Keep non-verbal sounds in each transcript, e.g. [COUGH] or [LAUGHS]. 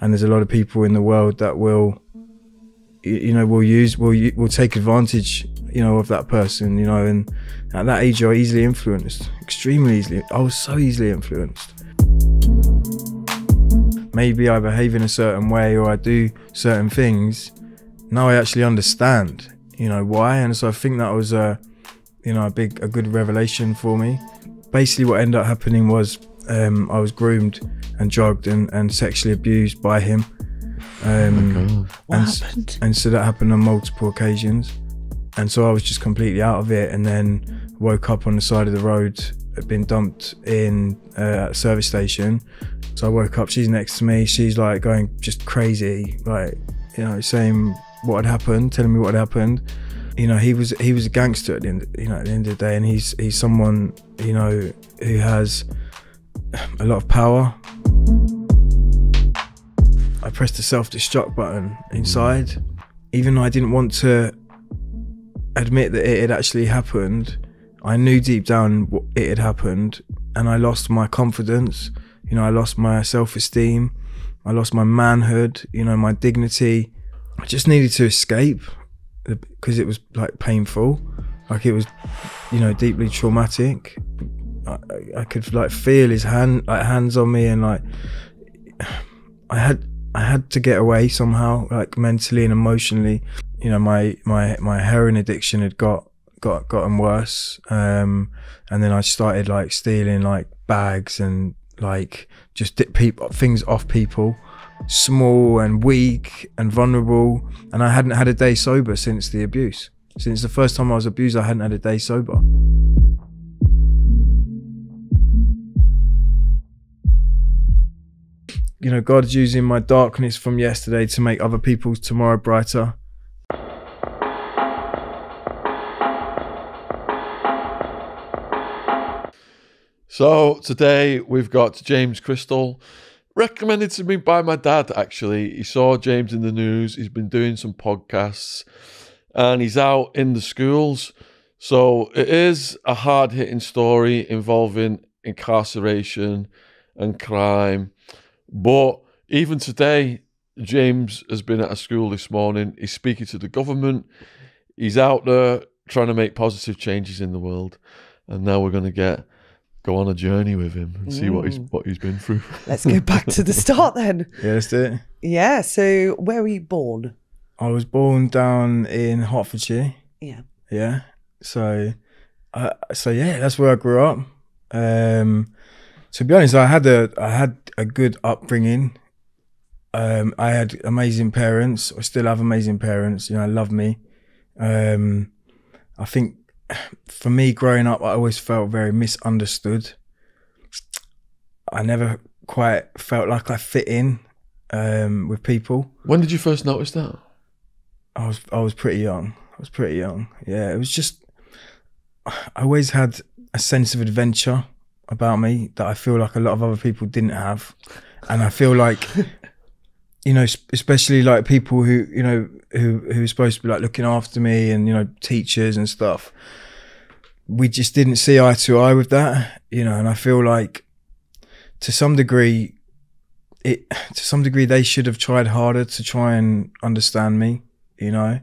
And there's a lot of people in the world that will, you know, will use, will will take advantage, you know, of that person, you know. And at that age, you're easily influenced, extremely easily. I was so easily influenced. Maybe I behave in a certain way or I do certain things. Now I actually understand, you know, why. And so I think that was a, you know, a big, a good revelation for me. Basically, what ended up happening was um, I was groomed and drugged and, and sexually abused by him. Um, What and, happened? and so that happened on multiple occasions. And so I was just completely out of it and then woke up on the side of the road, had been dumped in uh, a service station. So I woke up, she's next to me, she's like going just crazy, like, you know, saying what had happened, telling me what had happened. You know, he was he was a gangster at the end, you know, at the end of the day, and he's he's someone, you know, who has [SIGHS] a lot of power. I pressed the self-destruct button inside, even though I didn't want to admit that it had actually happened. I knew deep down it had happened, and I lost my confidence. You know, I lost my self-esteem. I lost my manhood. You know, my dignity. I just needed to escape uh, because it was like painful, like it was, you know, deeply traumatic. I, I- could like feel his hand, like hands on me, and like I had I had to get away somehow, like mentally and emotionally. You know, my my my heroin addiction had got got gotten worse, um, and then I started like stealing like bags and like just dip people things off people, small and weak and vulnerable. And I hadn't had a day sober since the abuse. Since the first time I was abused, I hadn't had a day sober. You know, God's using my darkness from yesterday to make other people's tomorrow brighter. So today we've got James Crystal, recommended to me by my dad. Actually, he saw James in the news. He's been doing some podcasts, and he's out in the schools. So it is a hard hitting story involving incarceration and crime. But even today, James has been at a school this morning. He's speaking to the government. He's out there trying to make positive changes in the world. And now we're going to get go on a journey with him and see what he's what he's been through. [LAUGHS] Let's go back to the [LAUGHS] start then. Yeah, that's it. Yeah. So where were you born? I was born down in Hertfordshire. Yeah. Yeah. So, uh, so yeah, that's where I grew up. Um, to be honest, I had a I had a good upbringing. Um, I had amazing parents. I still have amazing parents. You know, love me. Um, I think for me growing up, I always felt very misunderstood. I never quite felt like I fit in um, with people. When did you first notice that? I was I was pretty young. I was pretty young. Yeah, it was just I always had a sense of adventure about me that I feel like a lot of other people didn't have, and I feel like you know, especially like people who you know who who are supposed to be like looking after me and you know teachers and stuff. We just didn't see eye to eye with that, you know, and I feel like to some degree it to some degree they should have tried harder to try and understand me you know.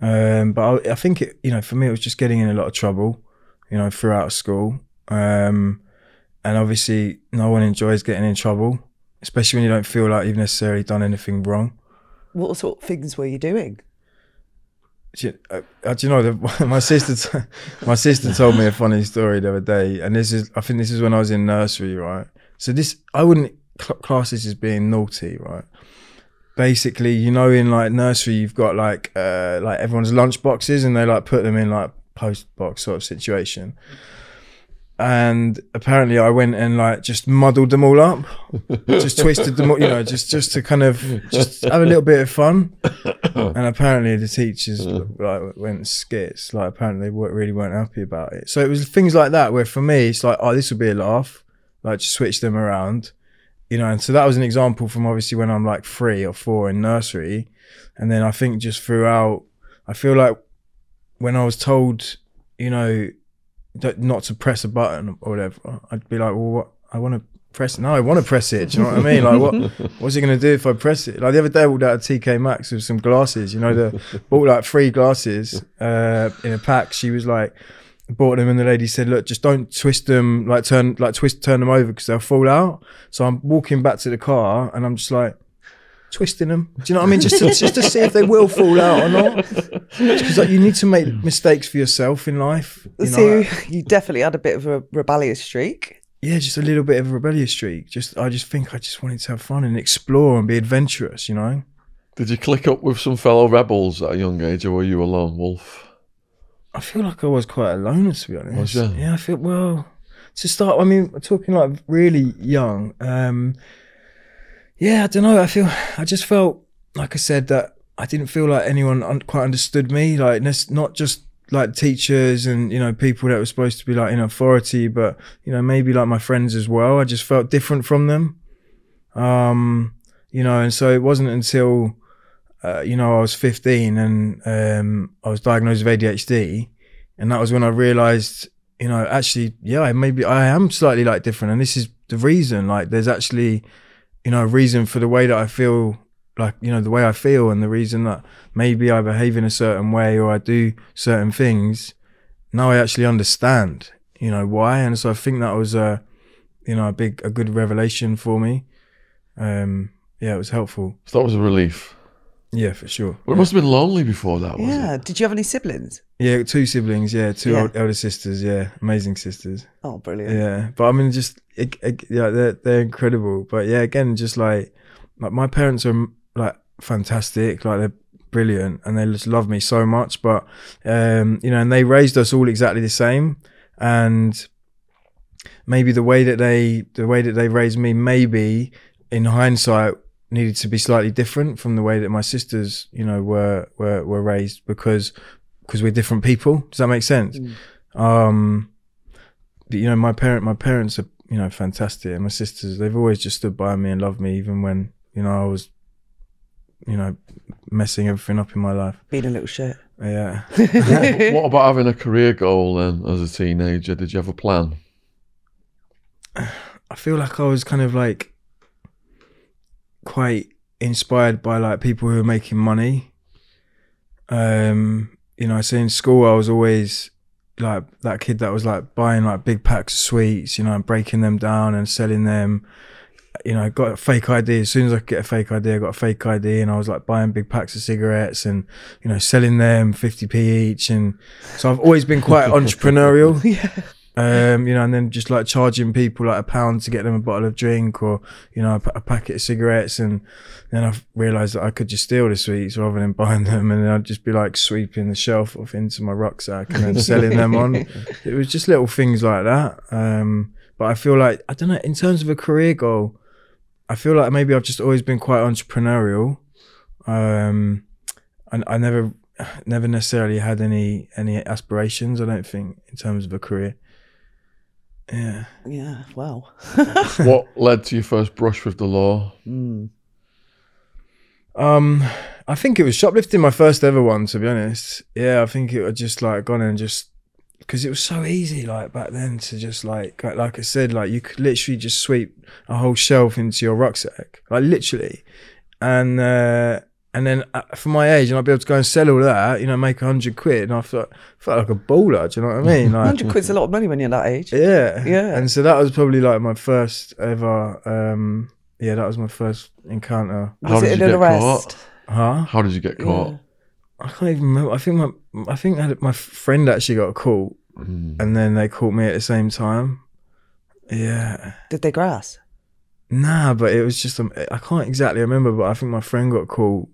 Um, but I, I think it, you know, for me, it was just getting in a lot of trouble, you know, throughout school. Um, and obviously, no one enjoys getting in trouble, especially when you don't feel like you've necessarily done anything wrong. What sort of things were you doing? Do you, uh, uh, do you know the, [LAUGHS] my sister? [LAUGHS] My sister told me a funny story the other day, and this is I think this is when I was in nursery, right? So this I wouldn't cl- class this as being naughty, right? Basically, you know, in like nursery, you've got like uh like everyone's lunch boxes, and they like put them in like post box sort of situation. And apparently, I went and like just muddled them all up, [LAUGHS] just twisted them, all, you know, just just to kind of just have a little bit of fun [COUGHS] and apparently the teachers like went skits. Like apparently they really weren't happy about it. So it was things like that where for me it's like, oh, this would be a laugh. Like just switch them around, you know. And so that was an example from obviously when I'm like three or four in nursery, and then I think just throughout, I feel like when I was told, you know, not to press a button or whatever, I'd be like, well, what? I want to, press. No, I want to press it. Do you know what I mean? Like, what [LAUGHS] what's he gonna do if I press it? Like the other day, I walked out of TK Maxx with some glasses. You know, the bought like three glasses uh, in a pack. She was like. Bought them and the lady said, "Look, just don't twist them, like turn, like twist, turn them over because they'll fall out." So I'm walking back to the car and I'm just like twisting them. Do you know what I mean? Just to, just to see if they will fall out or not. Because like you need to make mistakes for yourself in life. You know, so like- you definitely had a bit of a rebellious streak. yeah, just a little bit of a rebellious streak. Just I just think I just wanted to have fun and explore and be adventurous. You know. Did you click up with some fellow rebels at a young age, or were you a lone wolf? I feel like I was quite a loner to be honest. Was ya? Yeah, I feel well. To start, I mean, talking like really young. Um, yeah, I don't know. I feel I just felt like I said that I didn't feel like anyone un- quite understood me. Like not just like teachers and you know people that were supposed to be like in authority, but you know maybe like my friends as well. I just felt different from them. Um, you know, and so it wasn't until uh, you know I was 15 and um, I was diagnosed with ADHD, and that was when I realized, you know, actually, yeah, maybe I am slightly like different, and this is the reason. Like, there's actually, you know, reason for the way that I feel, like you know, the way I feel, and the reason that maybe I behave in a certain way or I do certain things. Now I actually understand, you know, why, and so I think that was a, you know, a big, a good revelation for me. Um, yeah, it was helpful. So that was a relief. Yeah, for sure. Well, it must have been lonely before that, was Yeah. it? Did you have any siblings? Yeah, two siblings. Yeah, two Yeah. old, elder sisters. Yeah, amazing sisters. Oh, brilliant. Yeah, but I mean, just it, it- yeah, they're they're incredible. But yeah, again, just like like my parents are like fantastic. Like they're brilliant, and they just love me so much. But um, you know, and they raised us all exactly the same, and maybe the way that they the way that they raised me, maybe in hindsight needed to be slightly different from the way that my sisters, you know, were were were raised because because we're different people. Does that make sense? Um, but, you know, my parent, my parents are, you know, fantastic, and my sisters, they've always just stood by me and loved me, even when, you know, I was, you know, messing everything up in my life. Being a little shit. Yeah. [LAUGHS] what, what about having a career goal then as a teenager? Did you have a plan? [SIGHS] I feel like I was kind of like quite inspired by like people who are making money. Um, you know, so in school I was always like that kid that was like buying like big packs of sweets, you know, and breaking them down and selling them. You know, I got a fake ID. As soon as I could get a fake ID, I got a fake ID and I was like buying big packs of cigarettes and, you know, selling them 50p each. And so I've always been quite [LAUGHS] entrepreneurial yeah. Um, you know, and then just like charging people like a pound to get them a bottle of drink or, you know, a, a packet of cigarettes. And then I realized that I could just steal the sweets rather than [LAUGHS] buying them. And then I'd just be like sweeping the shelf off into my rucksack and then selling them on. [LAUGHS] It was just little things like that. Um, but I feel like, I don't know, in terms of a career goal, I feel like maybe I've just always been quite entrepreneurial. Um, and I never, [SIGHS] never necessarily had any, any aspirations, I don't think, in terms of a career. Yeah. Yeah. Wow. [LAUGHS] what led to your first brush with the law? Mm. Um, I think it was shoplifting my first ever one. To be honest, yeah, I think it had just like gone and just because it was so easy like back then to just like like- like I said like you could literally just sweep a whole shelf into your rucksack like literally, and uh, and then uh, for my age and I'd be able to go and sell all that you know make a hundred quid and I felt felt like a baller. Do you know what I [LAUGHS] mean? Like 100 quid's a lot of money when you're that age. yeah, Yeah. And so that was probably like my first ever. um Yeah, that was my first encounter. How Was did it you an get arrest? caught? Huh? How did you get caught? Yeah. I can't even remember. I think my I think I had, my friend actually got caught, Mm. and then they caught me at the same time. Yeah, Did they grass? nah, but it was just um, I can't exactly remember, but I think my friend got caught,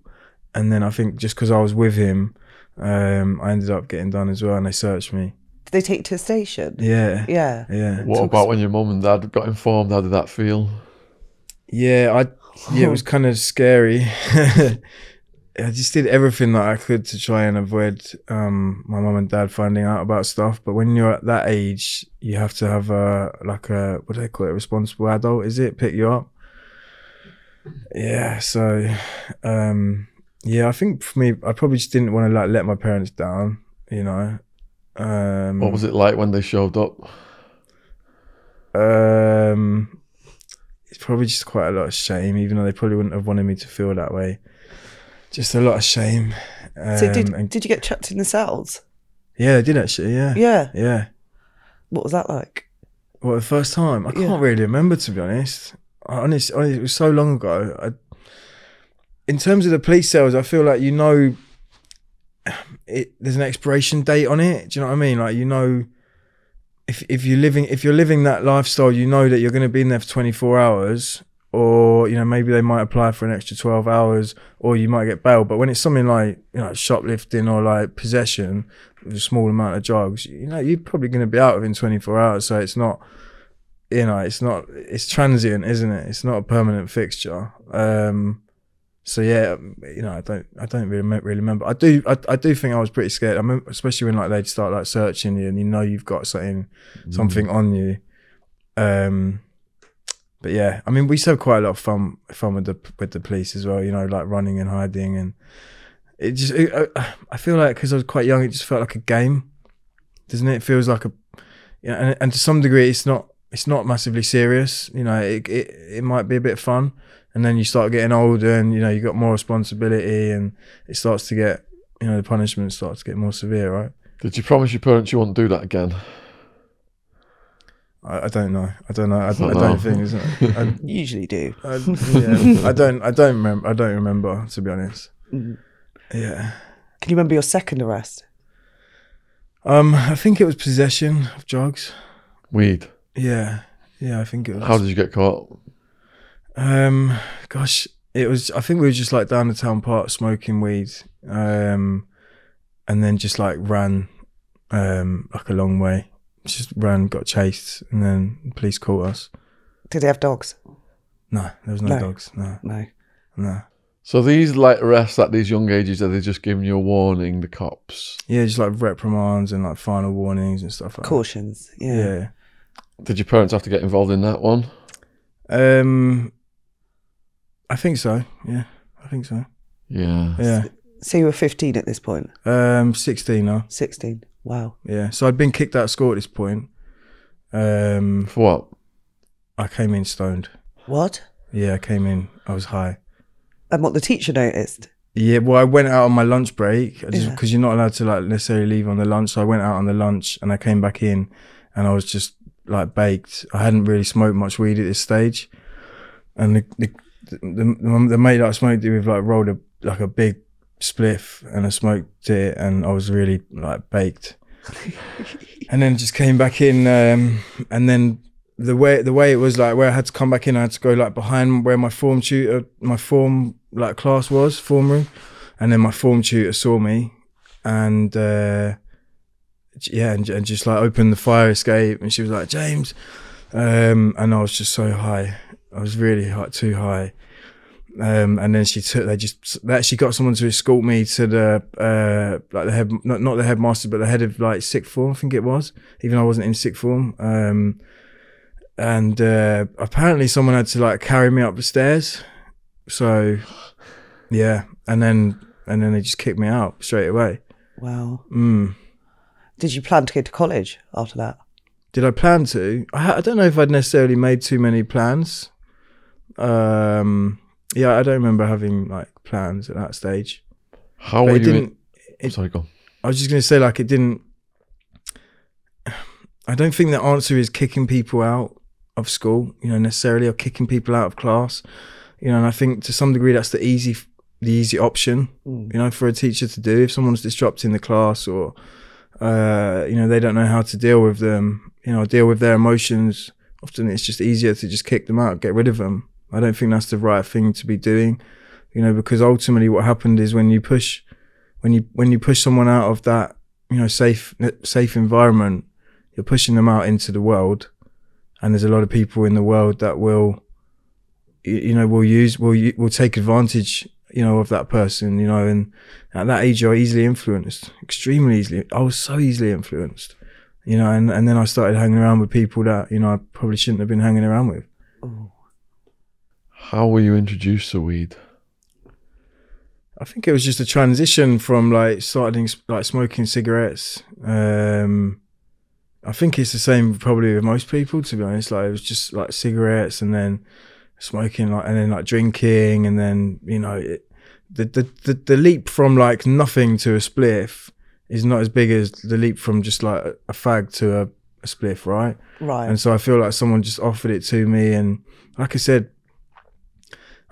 and then I think just because I was with him, um, I ended up getting done as well, and they searched me. Did they take you to the station? Yeah, Yeah. yeah, What about when your mum and dad got informed? How did that feel? yeah. I yeah, it was [LAUGHS] kind of scary. [LAUGHS] I just did everything that I could to try and avoid um, my mum and dad finding out about stuff. But when you're at that age, you have to have a like a what do they call it? A responsible adult, is it? Pick you up. Yeah. So, um, yeah, I think for me, I probably just didn't want to like let my parents down. You know. Um, What was it like when they showed up? Um, it's probably just quite a lot of shame, even though they probably wouldn't have wanted me to feel that way. Just a lot of shame. Um, So did and- did you get chucked in the cells? yeah, I did actually. Yeah, Yeah. yeah. What was that like? Well, the first time I can't really remember to be honest. I honest, honest, it was so long ago. I, in terms of the police cells, I feel like you know, it, there's an expiration date on it. Do you know what I mean? Like you know, if if you're living if you're living that lifestyle, you know that you're going to be in there for 24 hours, or you know maybe they might apply for an extra 12 hours, or you might get bail. But when it's something like you know shoplifting or like possession with a small amount of drugs, you know you're probably going to be out within 24 hours. So it's not you know, it's not, it's transient, isn't it? It's not a permanent fixture. Um, so yeah, you know, I don't, I don't really me- really remember. I do, I, I do think I was pretty scared. I remember, especially when like they'd start like searching you and you know you've got something, something on you. Um, but yeah, I mean, we used to have quite a lot of fun, fun with the with the police as well. You know, like running and hiding, and it just, it, I, I feel like because I was quite young, it just felt like a game, doesn't it? It feels like a, yeah, and, and to some degree, it's not it's not massively serious. You know, it, it it might be a bit fun, and then you start getting older, and you know you got more responsibility, and it starts to get you know the punishment starts to get more severe, right? Did you promise your parents you won't do that again? I, I don't know. I don't know. I, I don't don't, know. think. Isn't it? [LAUGHS] I, usually do. I, yeah, I don't. I don't remember. I don't remember to be honest. Mm. Yeah. Can you remember your second arrest? Um, I think it was possession of drugs. Weed. Yeah. Yeah, I think it was. How did you get caught? Um, gosh, it was. I think we were just like down the town park smoking weed, um, and then just like ran, um, like a long way. Just ran, got chased, and then the police caught us. Did they have dogs? No, there was no, No. dogs. No, No. no. So these like arrests at these young ages, are they just giving you a warning, the cops? Yeah, just like reprimands and like final warnings and stuff like Cautions. that. Yeah. Yeah. Did your parents have to get involved in that one? Um, I think so. Yeah, I think so. Yeah. Yeah. So you were 15 at this point? Um, sixteen now. 16. Wow. Yeah. So I'd been kicked out of school at this point. Um, For what? I came in stoned. What? Yeah, I came in. I was high. And what the teacher noticed? Yeah, well, I went out on my lunch break because Yeah. you're not allowed to like necessarily leave on the lunch. So I went out on the lunch and I came back in, and I was just like baked. I hadn't really smoked much weed at this stage, and the the the, the, the mate that I smoked it with like rolled a like a big spliff, and I smoked it, and I was really like baked. [LAUGHS] and then just came back in, um, and then the way the way it was like where I had to come back in, I had to go like behind where my form tutor, my form like class was, form room, and then my form tutor saw me, and uh, yeah, and, and just like opened the fire escape, and she was like James, um, and I was just so high, I was really high, too high. Um, and then she took. They just they actually got someone to escort me to the uh, like the head, not not the headmaster, but the head of like sixth form, I think it was. Even though I wasn't in sixth form. Um, and uh, apparently someone had to like carry me up the stairs. So, yeah, and then and then they just kicked me out straight away. Wow. Mm. Did you plan to go to college after that? Did I plan to? I, I don't know if I'd necessarily made too many plans. Um, yeah, I don't remember having like plans at that stage. How But were it you? didn't. In- it- Sorry, go. on. I was just going to say, like, it didn't. I don't think the answer is kicking people out of school, you know, necessarily, or kicking people out of class, you know. And I think to some degree that's the easy, the easy option, Mm. you know, for a teacher to do if someone's disrupting the class or, uh, you know, they don't know how to deal with them, you know, deal with their emotions. Often it's just easier to just kick them out, get rid of them. I don't think that's the right thing to be doing, you know, because ultimately what happened is when you push when you when you push someone out of that you know safe safe environment you're pushing them out into the world. And there's a lot of people in the world that will you, know will use will will take advantage you know of that person you know and at that age you're easily influenced extremely easily i was so easily influenced you know and, and then i started hanging around with people that you know i probably shouldn't have been hanging around with oh. How were you introduced to weed? I think it was just a transition from like starting like smoking cigarettes. Um, I think it's the same probably with most people, to be honest. Like it was just like cigarettes, and then smoking like and then like drinking and then you know it, the, the the the leap from like nothing to a spliff is not as big as the leap from just like a, a fag to a, a spliff, right? Right. And so I feel like someone just offered it to me. And like I said,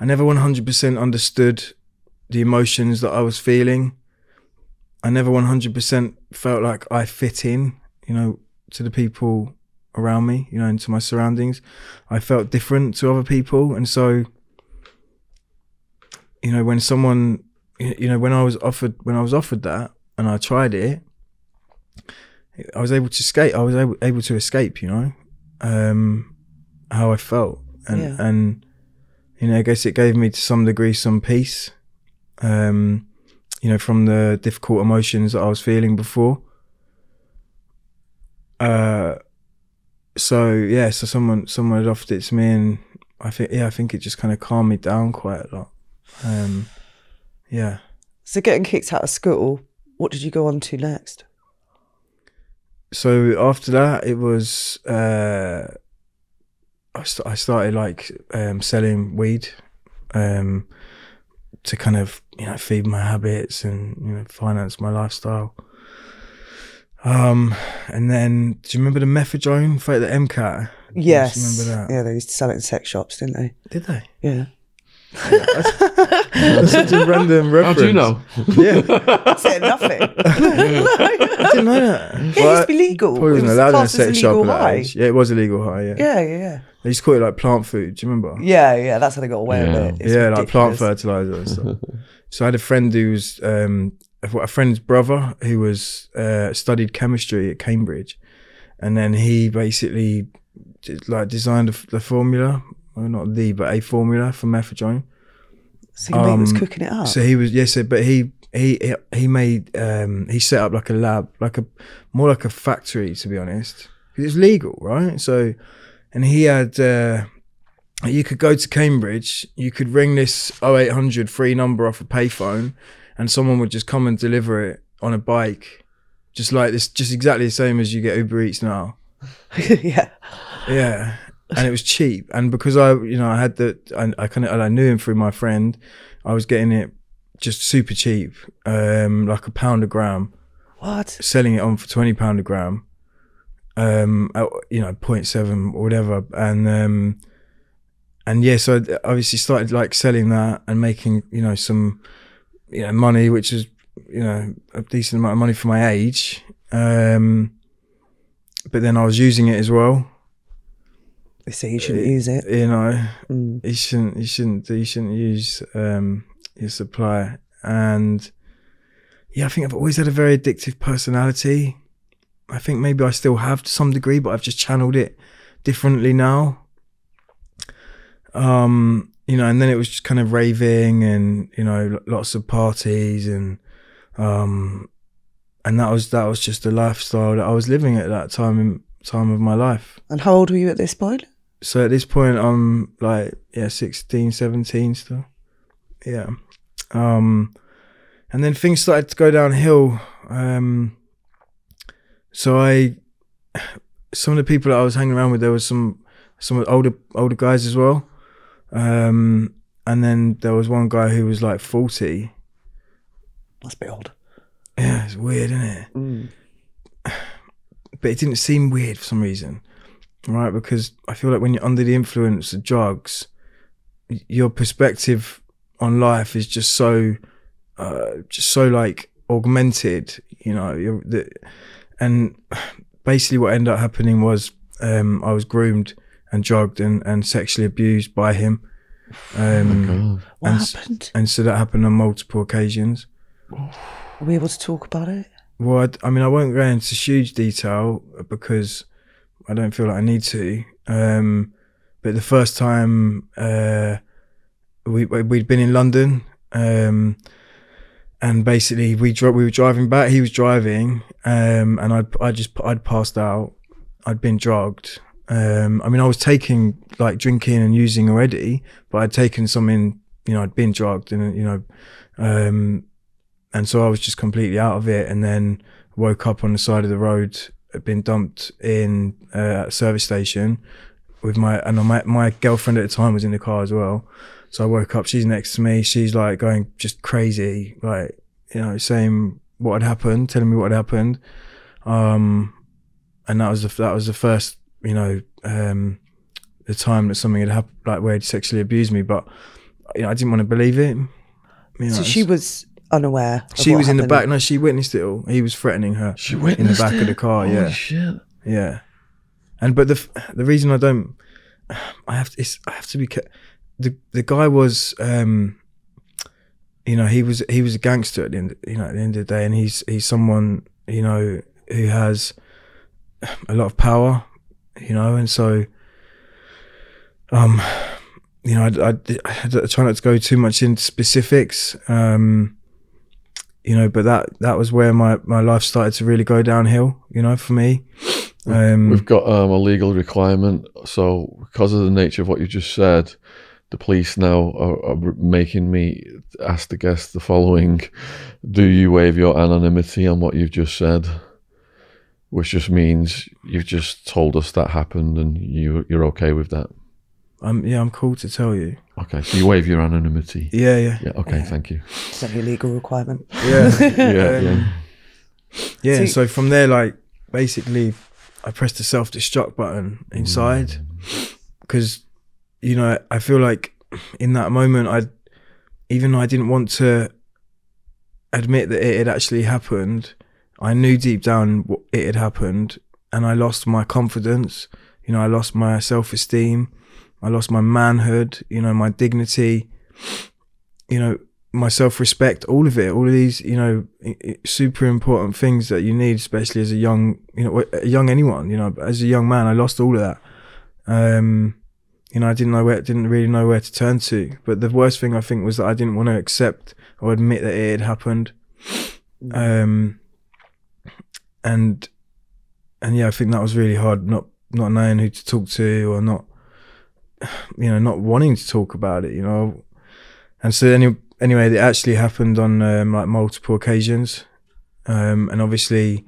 I never 100% understood the emotions that I was feeling. I never 100% felt like I fit in, you know, to the people around me, you know, into my surroundings. I felt different to other people. And so, you know, when someone, you know, when I was offered, when I was offered that and I tried it, I was able to escape. I was able, able to escape, you know, um, how I felt, and Yeah. and you know, I guess it gave me to some degree some peace, um, you know, from the difficult emotions that I was feeling before. Uh, so yeah, so someone someone had offered it to me, and I think yeah, I think it just kind of calmed me down quite a lot. Um, yeah. so getting kicked out of school, what did you go on to next? so after that it was uh I, st- I started like um selling weed um to kind of you know feed my habits and you know finance my lifestyle um and then do you remember the mephedrone for the mcat Yes. remember that Yeah, they used to sell it in sex shops, didn't they? did they Yeah. That's such a random How reference do you know? yeah [LAUGHS] Said nothing. [LAUGHS] I didn't know that Yeah, it used to be legal. probably It wasn't was allowed in a classed sex shop illegal at that high. age. yeah it was illegal high yeah. Yeah, yeah, yeah. they used to call it like plant food do you remember Yeah, yeah, that's how they got away Yeah. with it. It's yeah, like plant fertilizer and stuff. [LAUGHS] so I had a friend who was um, a a friend's brother who was uh, studied chemistry at Cambridge, and then he basically did, like designed the, the formula, well, not the but a formula for mephedrone. So mate was Um, cooking it up. So he was yes, but he he he made um, he set up like a lab, like a more like a factory to be honest, it's legal, right? So, and he had. Uh, you could go to Cambridge, you could ring this 0800 free number off a payphone, and someone would just come and deliver it on a bike, just like this, just exactly the same as you get Uber Eats now. [LAUGHS] yeah. Yeah, and it was cheap, and because I, you know, I had the, I, I kind of, I knew him through my friend, I was getting it just super cheap, um, like a pound a gram, What? selling it on for twenty pound a gram, um, at, you know, 0.7 or whatever, and um, and yeah, so I obviously started like selling that and making you know some, you know, money, which is you know a decent amount of money for my age, um, but then I was using it as well, They say you shouldn't use it. you know, Mm. you shouldn't you shouldn't you shouldn't use um your supply and yeah i think i've always had a very addictive personality i think maybe i still have to some degree but i've just channeled it differently now um you know and then it was just kind of raving and you know lots of parties and um and that was that was just the lifestyle that i was living at that time in time of my life And how old were you at this point? So at this point i'm like yeah 16 17 still. Yeah. Um and then things started to go downhill. Um so i some of the people that i was hanging around with there was some some older older guys as well. Um and then there was one guy who was like 40 That's a bit old. yeah it's weird isn't it? Mm. [SIGHS] but it didn't seem weird for some reason, right? Because I feel like when you're under the influence of drugs, your perspective on life is just so, uh, just so like augmented, you know. You're, the, and basically, what ended up happening was um, I was groomed and drugged and, and sexually abused by him. Um, God. What And s- happened? and so that happened on multiple occasions. Are we able to talk about it? Well, I, I mean, I won't go into huge detail because I don't feel like I need to. Um, but the first time uh, we we'd been in London, um, and basically we dro- we were driving back. He was driving, um, and I I just I'd passed out. I'd been drugged. Um, I mean, I was taking like drinking and using already, but I'd taken something. You know, I'd been drugged, and you know, um, and so I was just completely out of it. And then woke up on the side of the road, been dumped in uh, a service station, with my and my my girlfriend at the time was in the car as well. So I woke up. She's next to me. She's like going just crazy, like you know, saying what had happened, telling me what had happened. Um, and that was the that was the first, you know, um, the time that something had happened, like where he'd sexually abused me. But you know, I didn't want to believe it. You know, So she was unaware. Of she what was in the back. happened. No, she witnessed it all. He was threatening her She in the witnessed back of the it? car. Holy yeah, shit. yeah. And but the f- the reason I don't, I have to, it's, I have to be. ca- The the guy was, um, you know, he was he was a gangster at the end. You know, at the end of the day, and he's he's someone you know who has a lot of power. You know, and so, um, you know, I, I, I try not to go too much into specifics. Um, you know, but that that was where my my life started to really go downhill. You know, for me. Um, We've got um, a legal requirement. So, because of the nature of what you just said, the police now are, are making me ask the guest the following Do you waive your anonymity on what you've just said? Which just means you've just told us that happened and you, you're okay with that. I'm yeah, I'm cool to tell you. Okay, so you waive your anonymity. Yeah, yeah, Yeah, okay, thank you. Is that your legal requirement? yeah, [LAUGHS] Yeah, Um, yeah. yeah. So- So, from there, like basically, I pressed the self destruct button inside because you know I feel like in that moment I, even though I didn't want to admit that it had actually happened, I knew deep down what it had happened, and I lost my confidence. You know, I lost my self esteem. I lost my manhood. You know, my dignity. You know, my self respect, all of it, all of these, you know, super important things that you need, especially as a young, you know, a young anyone, you know, as a young man, I lost all of that. Um, you know, I didn't know where, didn't really know where to turn to. But the worst thing I think was that I didn't want to accept or admit that it had happened. Um, and, and yeah, I think that was really hard, not, not knowing who to talk to or not, you know, not wanting to talk about it, you know. And so any, anyway, it actually happened on um, like multiple occasions, um, and obviously,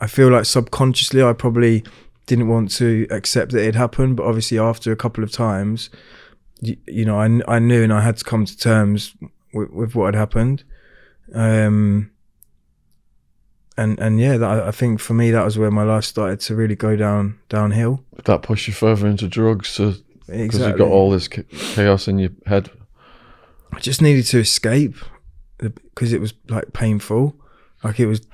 I feel like subconsciously I probably didn't want to accept that it happened, but obviously after a couple of times, you, you know, I, I knew and I had to come to terms with, with what had happened. Um, and and yeah, that, I think for me that was where my life started to really go down downhill. Did that pushed you further into drugs because Exactly. you've got all this chaos in your head? I just needed to escape because it was like painful, like it was,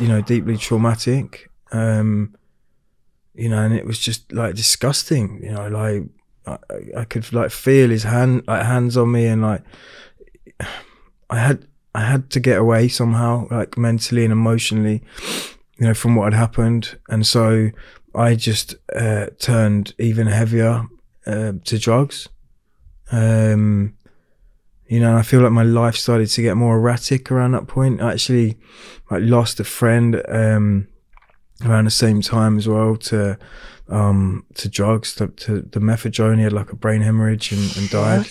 you know, deeply traumatic. Um, you know, and it was just like disgusting. You know, like I, I could like feel his hand, like hands on me, and like [SIGHS] I had I had to get away somehow, like mentally and emotionally, you know, from what had happened, and so I just uh, turned even heavier uh, to drugs. Um, you know, I feel like my life started to get more erratic around that point. I actually like lost a friend um, around the same time as well to um, to drugs, to, to the mephedrone. He had like a brain hemorrhage and, and died.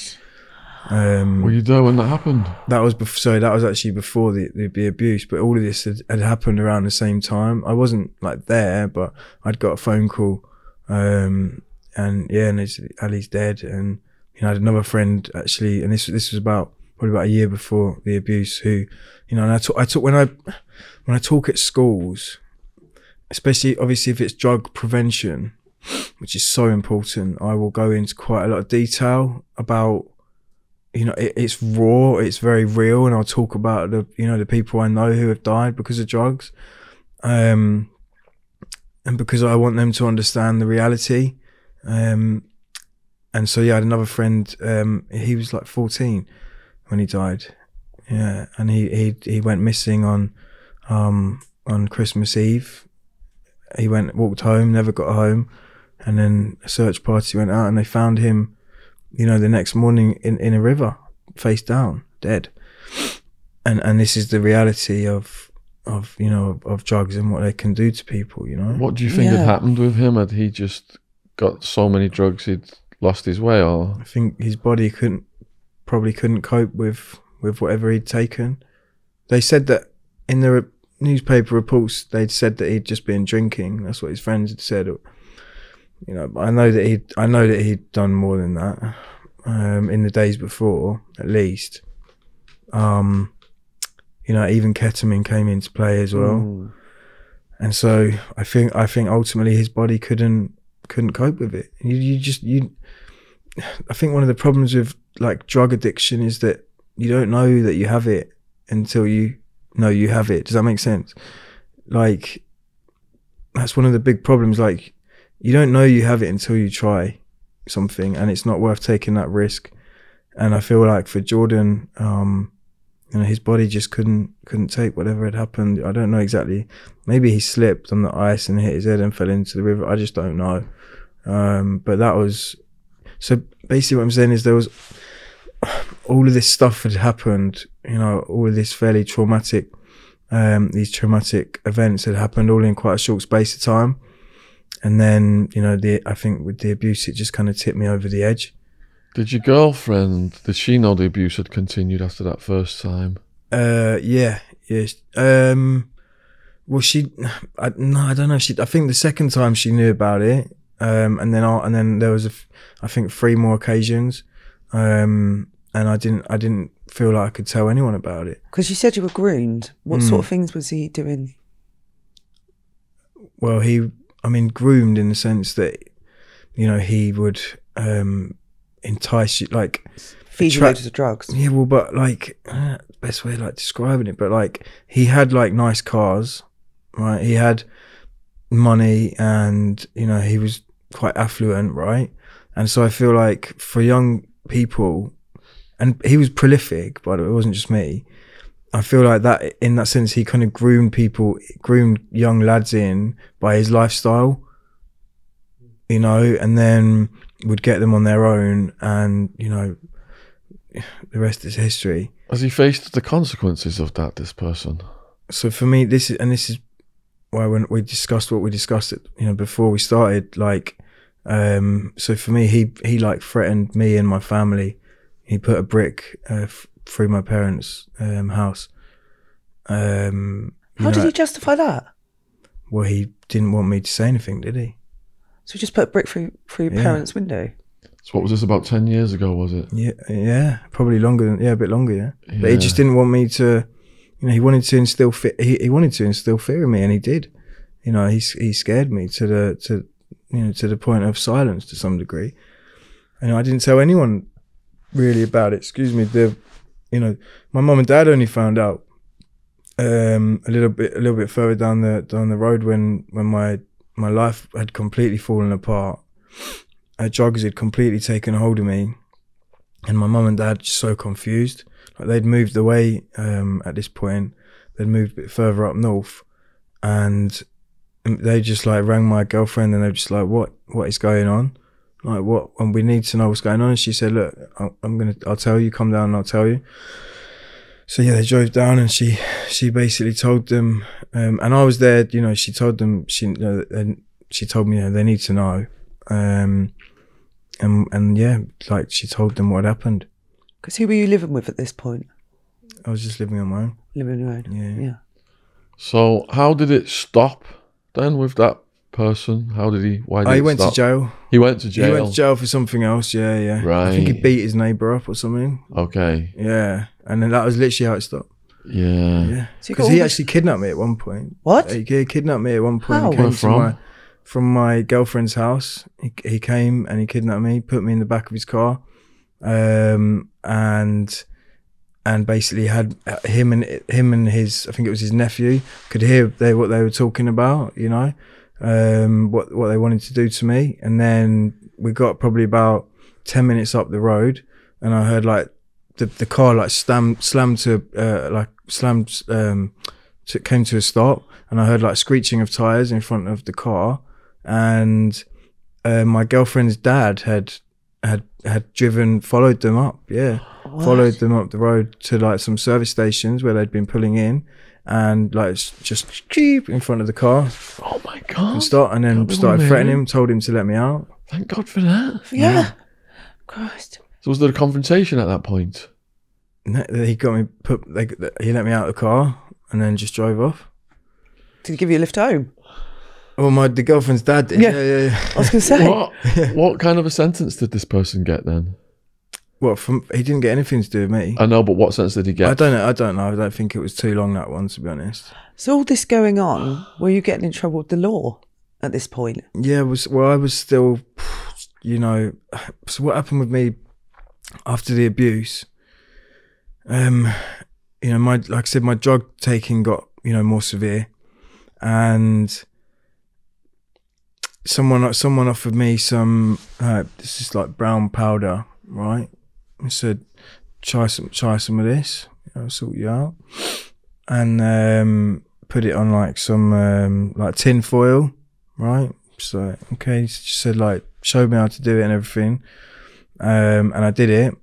Um, Were you there when that happened? that was before, so that was actually before the, the, the abuse, but all of this had, had happened around the same time. I wasn't like there, but I'd got a phone call, um, and yeah, and it's, Ali's dead, and you know, I had another friend actually, and this this was about probably about a year before the abuse, who, you know, and I talk, I talk when I when I talk at schools, especially obviously if it's drug prevention, which is so important, I will go into quite a lot of detail about you know, it, it's raw, it's very real, and I'll talk about the, you know, the people I know who have died because of drugs, um, and because I want them to understand the reality, um, and so yeah, I had another friend, um, he was like 14 when he died, yeah, and he he he went missing on, um, on Christmas Eve. He went walked home, never got home, and then a search party went out and they found him you know, the next morning in, in a river, face down, dead. And and this is the reality of of you know of, of drugs and what they can do to people. You know, What do you think Yeah. had happened with him? Had he just got so many drugs he'd lost his way, or I think his body couldn't probably couldn't cope with with whatever he'd taken. They said that in the re- newspaper reports they'd said that he'd just been drinking. That's what his friends had said. You know, I know that he, I know that he'd done more than that um, in the days before, at least. Um, you know, even ketamine came into play as well, and so I think I think ultimately his body couldn't couldn't cope with it. You, you just you, I think one of the problems with like drug addiction is that you don't know that you have it until you know you have it. Does that make sense? Like that's one of the big problems. Like you don't know you have it until you try something, and it's not worth taking that risk. And I feel like for Jordan, um, you know, his body just couldn't couldn't take whatever had happened. I don't know exactly. Maybe he slipped on the ice and hit his head and fell into the river. I just don't know. Um, but that was so. Basically, what I'm saying is there was [SIGHS] all of this stuff had happened. You know, all of this fairly traumatic, um, these traumatic events had happened all in quite a short space of time. And then, you know, the I think with the abuse, it just kind of tipped me over the edge. Did your girlfriend, did she know the abuse had continued after that first time? Uh, yeah, yes. Um, well, she, [SIGHS] I, no, I don't know. She, I think the second time she knew about it, um, and then I, and then there was a, f- I think three more occasions, um, and I didn't, I didn't feel like I could tell anyone about it. Because you said you were groomed. What Mm. sort of things was he doing? Well, he, I mean, groomed in the sense that, you know, he would um entice you, like, Feed you loads of drugs. Yeah, well, but like uh, best way of, like describing it, but like he had like nice cars, right? He had money, and you know he was quite affluent, right? And so I feel like for young people, and he was prolific, but it wasn't just me. I feel like that in that sense he kind of groomed people, groomed young lads in by his lifestyle, you know, and then would get them on their own, and you know the rest is history. Has he faced the consequences of that, this person? So for me, this is and this is why when we discussed what we discussed, it you know, before we started, like, um, so for me, he he like threatened me and my family. He put a brick uh, f- through my parents' um, house. Um, you How did know, he justify that? Well, he didn't want me to say anything, did he? So he just put a brick through through your Yeah. parents' window. So what was this about 10 years ago, was it? Yeah, yeah, probably longer than yeah, a bit longer, yeah. But he Yeah. just didn't want me to, you know, he wanted to instill fear. He, he wanted to instill fear in me, and he did. You know, he he scared me to the to you know to the point of silence to some degree, and I didn't tell anyone really about it. Excuse me. The, you know, my mum and dad only found out um, a little bit a little bit further down the down the road when when my my life had completely fallen apart. Uh, drugs had completely taken hold of me and my mum and dad just so confused. Like they'd moved away um, at this point. They'd moved a bit further up north, and they just like rang my girlfriend, and they were just like, "What? What is going on? Like what? And we need to know what's going on." And she said, "Look, I- I'm gonna, I'll tell you. Come down, and I'll tell you." So yeah, they drove down, and she, she basically told them, um, and I was there. You know, she told them, she, you know, and she told me, you know, they need to know. Um, and and yeah, like she told them what happened. Because who were you living with at this point? I was just living on my own. Living on your own. Yeah. Yeah. So how did it stop then with that person? How did he, why did Oh, he it went stop? to jail. He went to jail. He went to jail for something else. Yeah, yeah. Right. I think he beat his neighbour up or something. Okay. Yeah, and then that was literally how it stopped. Yeah. Yeah, So because all he actually kidnapped me at one point. What? He, he kidnapped me at one point. How? Came Where from? my from my girlfriend's house. He, he came and he kidnapped me, put me in the back of his car, um, and and basically had uh, him and him and his I think it was his nephew could hear they what they were talking about. You know, um, what what they wanted to do to me, and then we got probably about ten minutes up the road, and I heard like the the car like slammed slammed to uh, like slammed um to, came to a stop, and I heard like screeching of tires in front of the car, and uh, my girlfriend's dad had had had driven followed them up, yeah, What? followed them up the road to like some service stations where they'd been pulling in, and like s- just cheep in front of the car Oh my God. and start, and then Can't started threatening him, told him to let me out. Thank God for that. Yeah. Christ. So was there a confrontation at that point? And that- He got me put. Like he let me out of the car and then just drove off. Did he give you a lift home? Oh, my the girlfriend's dad did. Yeah. Yeah, yeah, yeah. I was going to say. What? [LAUGHS] what kind of a sentence did this person get then? What from? He didn't get anything to do with me. I know, but what sense did he get? I don't know. I don't know. I don't think it was too long that one, to be honest. So all this going on, were you getting in trouble with the law at this point? Yeah, was well, I was still, you know. So what happened with me after the abuse? Um, you know, my like I said, my drug taking got you know more severe, and someone someone offered me some. Uh, this is like brown powder, right? I said, try some, try some of this. I'll sort you out, and um, put it on like some um, like tin foil right? So okay, she said like showed me how to do it and everything, um, and I did it,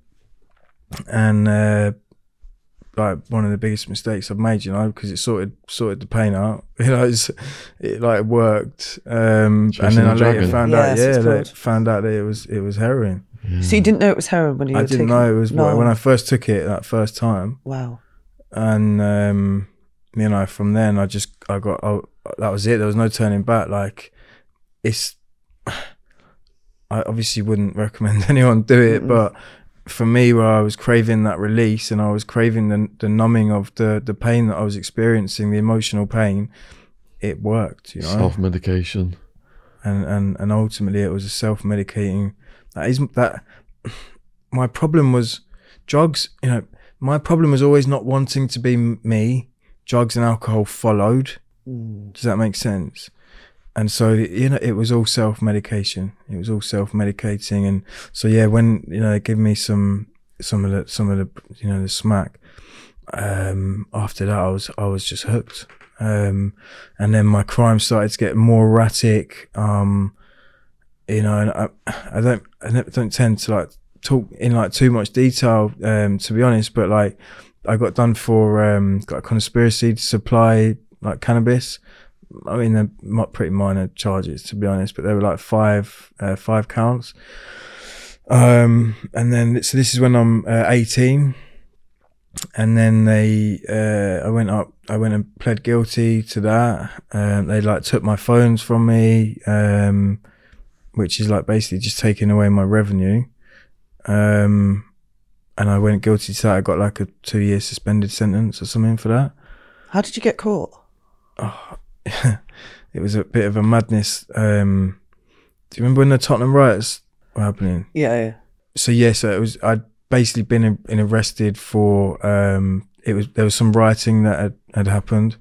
and uh, like one of the biggest mistakes I've made, you know, because it sorted sorted the pain out. [LAUGHS] You know, it's, it like worked, um, and then the I later found Yes, out, yeah, that, found out that it was it was heroin. So you didn't know it was heroin when you were I didn't taking know it was No. when I first took it that first time, Wow. and um, you know, from then I just I got I, that was it. There was no turning back. Like it's, [SIGHS] I obviously wouldn't [LAUGHS] recommend [LAUGHS] anyone do it, Mm-mm. but for me, where I was craving that release and I was craving the the numbing of the the pain that I was experiencing, the emotional pain, it worked. You know, Self medication. and and and ultimately it was a self medicating. That is that. My problem was drugs. You know, my problem was always not wanting to be me. Drugs and alcohol followed. Mm. Does that make sense? And so you know, it was all self medication. It was all self medicating, and so yeah, when you know they give me some some of the some of the you know the smack. Um, after that, I was I was just hooked. Um, and then my crime started to get more erratic. Um, you know, and I, I don't I don't tend to like talk in like too much detail. Um, to be honest, but like I got done for um got a conspiracy to supply like cannabis. I mean, they're pretty minor charges to be honest, but they were like five uh, five counts. Um, and then so this is when I'm uh, 18 and then they uh, I went up I went and pled guilty to that um, they like took my phones from me um, which is like basically just taking away my revenue um, and I went guilty to that I got like a two year suspended sentence or something for that How did you get caught? oh, [LAUGHS] it was a bit of a madness um, do you remember when the Tottenham riots were happening Yeah, yeah. so yeah, so it was. I'd basically been in, in arrested for. Um, it was there was some rioting that had, had happened,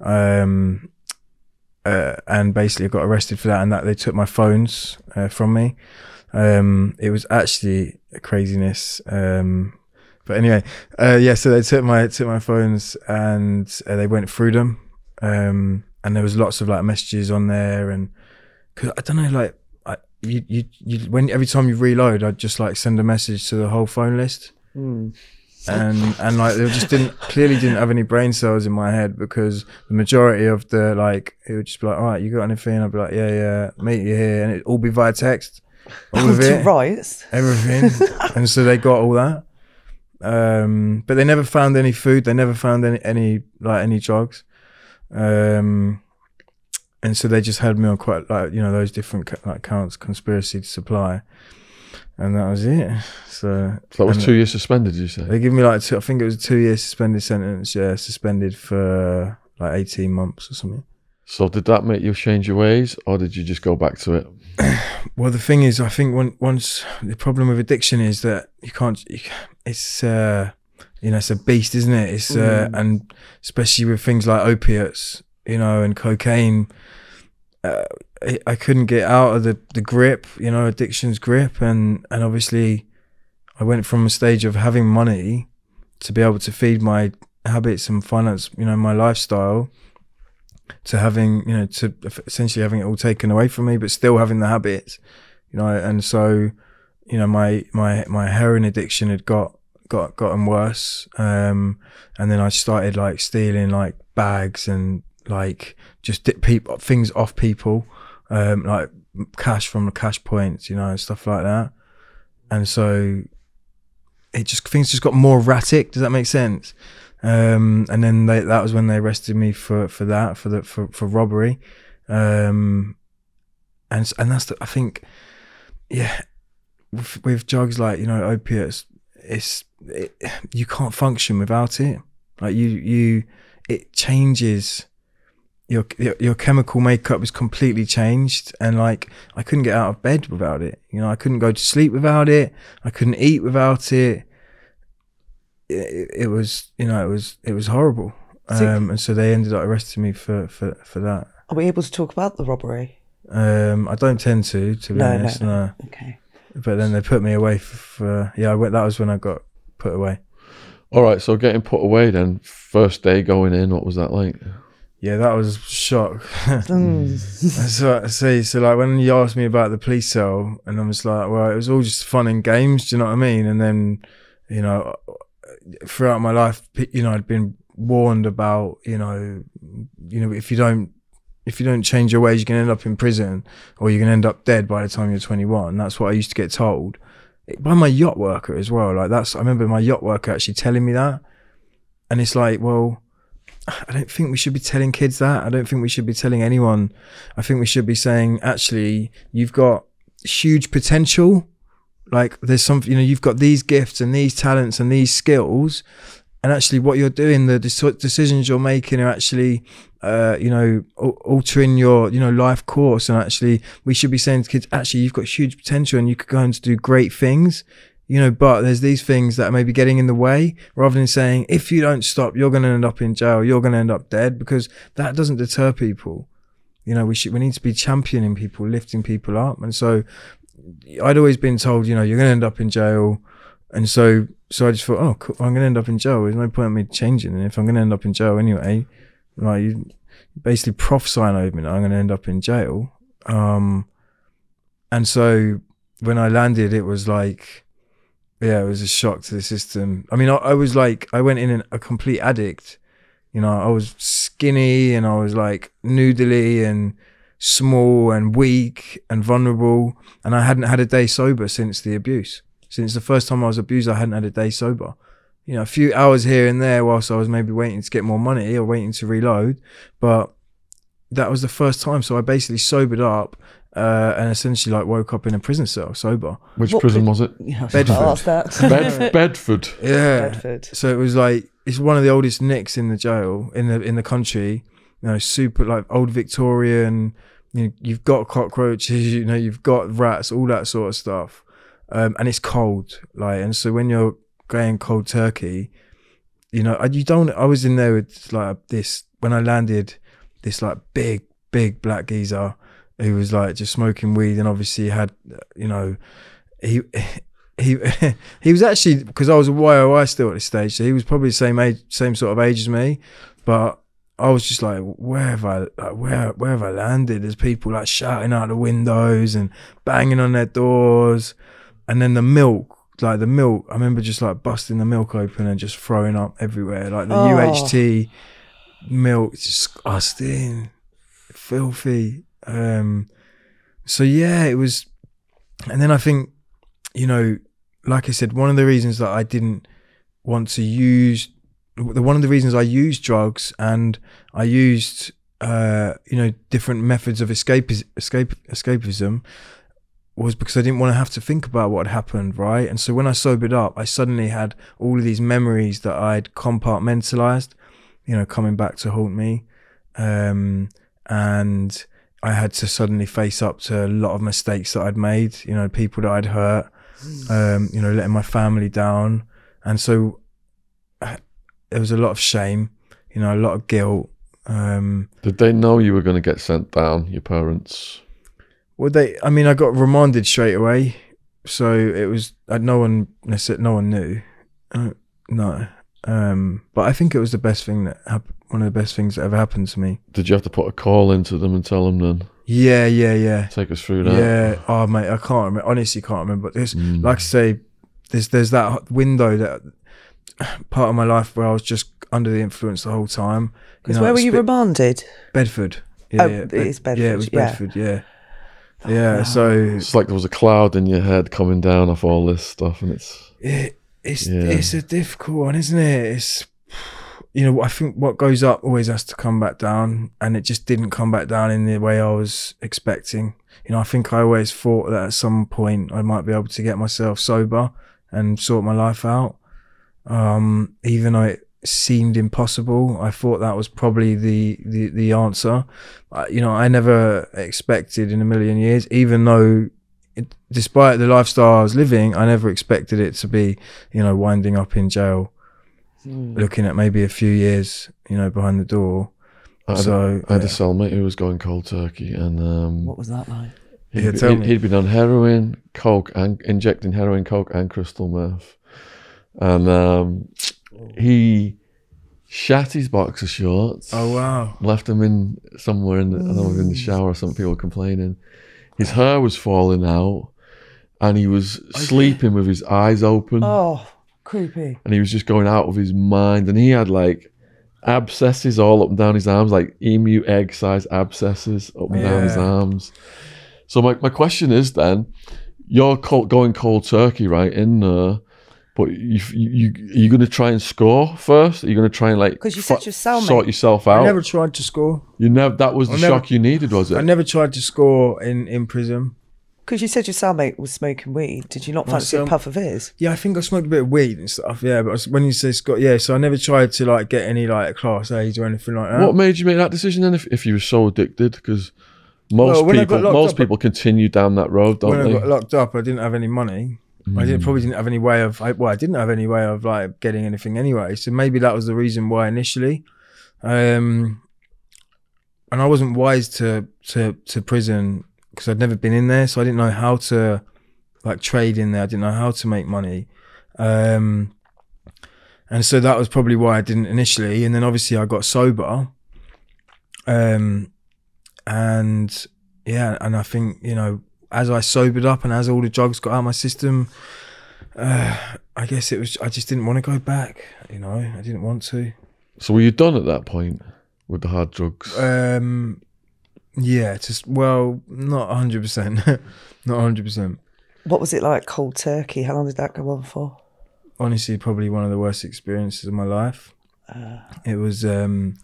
um, uh, and basically got arrested for that, and that they took my phones uh, from me. Um, it was actually a craziness. Um, but anyway, uh, yeah. So they took my took my phones and uh, they went through them, um, and there was lots of like messages on there, and because I don't know, like you, you, you, when every time you reload, I'd just like send a message to the whole phone list, Mm. And and like they just didn't clearly didn't have any brain cells in my head because the majority of the like it would just be like, all right, you got anything? I'd be like, yeah, yeah, meet you here, and it all be via text, all of it, right. everything, [LAUGHS] and so they got all that. Um, but they never found any food. They never found any any like any drugs. Um, and so they just had me on quite like you know those different like counts, conspiracy to supply, and that was it. So So that was two years suspended, did you say? They give me like two, I think it was a two year suspended sentence. Yeah, suspended for like eighteen months or something. So did that make you change your ways, or did you just go back to it? [CLEARS THROAT] Well, the thing is, I think when, once the problem with addiction is that you can't. You, it's uh, you know, it's a beast, isn't it? It's uh, Mm. and especially with things like opiates, you know, and cocaine. Uh, I, couldn't get out of the, the grip, you know, addiction's grip, and and obviously, I went from a stage of having money to be able to feed my habits and finance, you know, my lifestyle, to having, you know, to essentially having it all taken away from me, but still having the habits, you know, and so, you know, my my my heroin addiction had got got gotten worse, um, and then I started like stealing like bags and like just dip people things off people, um, like cash from the cash points, you know, stuff like that, and so it just things just got more erratic. Does that make sense? Um, and then they, that was when they arrested me for, for that for the for, for robbery, um, and and that's the, I think, yeah, with, with drugs like you know opiates, it's it, you can't function without it. Like you you, it changes. Your, your your chemical makeup is completely changed, and like I couldn't get out of bed without it. You know, I couldn't go to sleep without it. I couldn't eat without it. It, it was, you know, it was it was horrible. So- Um, and so they ended up arresting me for for for that. Are we able to talk about the robbery? Um, I don't tend to, to be No, no, honest. no. No, Okay. But then they put me away for, for yeah. I went. That was when I got put away. All right, so getting put away then, first day going in, what was that like? Yeah, that was a shock. Mm. [LAUGHS] That's what I see. So like when you asked me about the police cell, and I was like, well, it was all just fun and games. Do you know what I mean? And then, you know, throughout my life, you know, I'd been warned about, you know, you know, if you don't, if you don't change your ways, you're gonna end up in prison, or you're gonna end up dead by the time you're 21. That's what I used to get told by my yacht worker as well. Like that's, I remember my yacht worker actually telling me that, and it's like, well. I don't think we should be telling kids that. I don't think we should be telling anyone. I think we should be saying, actually, you've got huge potential. Like there's some, you know, you've got these gifts and these talents and these skills, and actually, what you're doing, the dec- decisions you're making are actually, uh, you know, al- altering your, you know, life course. And actually, we should be saying to kids, actually, you've got huge potential and you could go on to do great things you know, but there's these things that are maybe getting in the way rather than saying, if you don't stop, you're going to end up in jail, you're going to end up dead because that doesn't deter people. You know, we should, we need to be championing people, lifting people up. And so I'd always been told, you know, you're going to end up in jail. And so, so I just thought, oh, cool, I'm going to end up in jail. There's no point in me changing. And if I'm going to end up in jail anyway, like you basically prophesying over me I'm going to end up in jail. Um, and so when I landed, it was like, yeah, it was a shock to the system. I mean, I, I was like, I went in an, a complete addict. You know, I was skinny and I was like noodly and small and weak and vulnerable. And I hadn't had a day sober since the abuse. Since the first time I was abused, I hadn't had a day sober. You know, a few hours here and there whilst I was maybe waiting to get more money or waiting to reload. But that was the first time. So I basically sobered up uh, and essentially like woke up in a prison cell sober. Which What prison pri- was it? [LAUGHS] Yeah, I was Bedford. gonna ask that. Bed- [LAUGHS] Bedford. Yeah. Bedford. So it was like it's one of the oldest nicks in the jail in the in the country. You know, super like old Victorian. You know, you've got cockroaches. [LAUGHS] You know, you've got rats, all that sort of stuff. Um, and it's cold, like, and so when you're going cold turkey, you know, you don't. I was in there with like this when I landed, this like big, big black geezer who was like just smoking weed and obviously had, you know, he [LAUGHS] he [LAUGHS] he was actually because I was a YOI still at this stage, so he was probably the same age, same sort of age as me, but I was just like, where have I, like, where where have I landed? There's people like shouting out the windows and banging on their doors, and then the milk, like the milk. I remember just like busting the milk open and just throwing up everywhere, like the Oh. UHT milk, disgusting, filthy. Um, so yeah, it was, and then I think, you know, like I said, one of the reasons that I didn't want to use the one of the reasons I used drugs and I used uh, you know different methods of escape escape escapism was because I didn't want to have to think about what had happened, right? And so when I sobered up, I suddenly had all of these memories that I'd compartmentalized, you know, coming back to haunt me. Um, and I had to suddenly face up to a lot of mistakes that I'd made, you know, people that I'd hurt, um, you know, letting my family down. And so uh, there was a lot of shame, you know, a lot of guilt. Um, Did they know you were going to get sent down, your parents? well, they, I mean, I got remanded straight away. So it was, uh, no one, necess- no one knew. Uh, no. Um, but I think it was the best thing that happened, one of the best things that ever happened to me. Did you have to put a call into them and tell them then? Yeah, yeah, yeah. Take us through that. Yeah. Oh, mate, I can't remember. Honestly, can't remember. But there's, Mm. like I say, there's there's that window that [SIGHS] part of my life where I was just under the influence the whole time. Because know, where were you spi- remanded? Bedford. Yeah, Oh, yeah, it is Yeah, it was Bedford, yeah. Bedford. Yeah. Yeah. wow. So It's like there was a cloud in your head coming down off all this stuff, and it's it, it's Yeah. it's a difficult one, isn't it? It's you know, I think what goes up always has to come back down, and it just didn't come back down in the way I was expecting. You know, I think I always thought that at some point I might be able to get myself sober and sort my life out. Um, even though it seemed impossible, I thought that was probably the the, the answer. Uh, you know, I never expected in a million years, even though. It, despite the lifestyle I was living, I never expected it to be, you know, winding up in jail looking at maybe a few years, you know, behind the door. I had, So, I had a yeah. cellmate who was going cold turkey, and um, What was that like? He'd, yeah, tell he'd, me. he'd been on heroin, coke, and injecting heroin, coke, and crystal meth, and um, he shat his boxer shorts. Oh wow! left them in somewhere in the, I don't know, in the shower. Some people complaining. His hair was falling out, and he was sleeping with his eyes open, Oh, creepy. and he was just going out of his mind. And he had like abscesses all up and down his arms, like emu egg size abscesses up and down his arms. So my, my question is then, you're cold, going cold turkey right in there. But you, you, you, are you going to try and score first? Are you going to try and like 'Cause you said your cellmate- sort yourself out? I never tried to score. You never. That was the never- shock you needed, was it? I never tried to score in in prison. Because you said your cellmate was smoking weed. Did you not My fancy a puff of his? Yeah, I think I smoked a bit of weed and stuff. Yeah, but when you say Scott, yeah, so I never tried to like get any like class A's or anything like that. what made you make that decision then? If, if you were so addicted, because most Well, when I got people, most up- people continue down that road, don't when I they? got locked up, I didn't have any money. I didn't probably didn't have any way of. I, well, I didn't have any way of like getting anything anyway. So maybe that was the reason why initially. Um, and I wasn't wise to to to prison because I'd never been in there, so I didn't know how to like trade in there. I didn't know how to make money. Um, and so that was probably why I didn't initially. And then obviously I got sober. Um, and yeah, and I think you know as I sobered up and as all the drugs got out of my system, uh, I guess it was I just didn't want to go back. You know, I didn't want to. so were you done at that point with the hard drugs? Um, yeah, just well, not hundred percent, [LAUGHS] not hundred percent. What was it like cold turkey? How long did that go on for? Honestly, probably one of the worst experiences of my life. it was um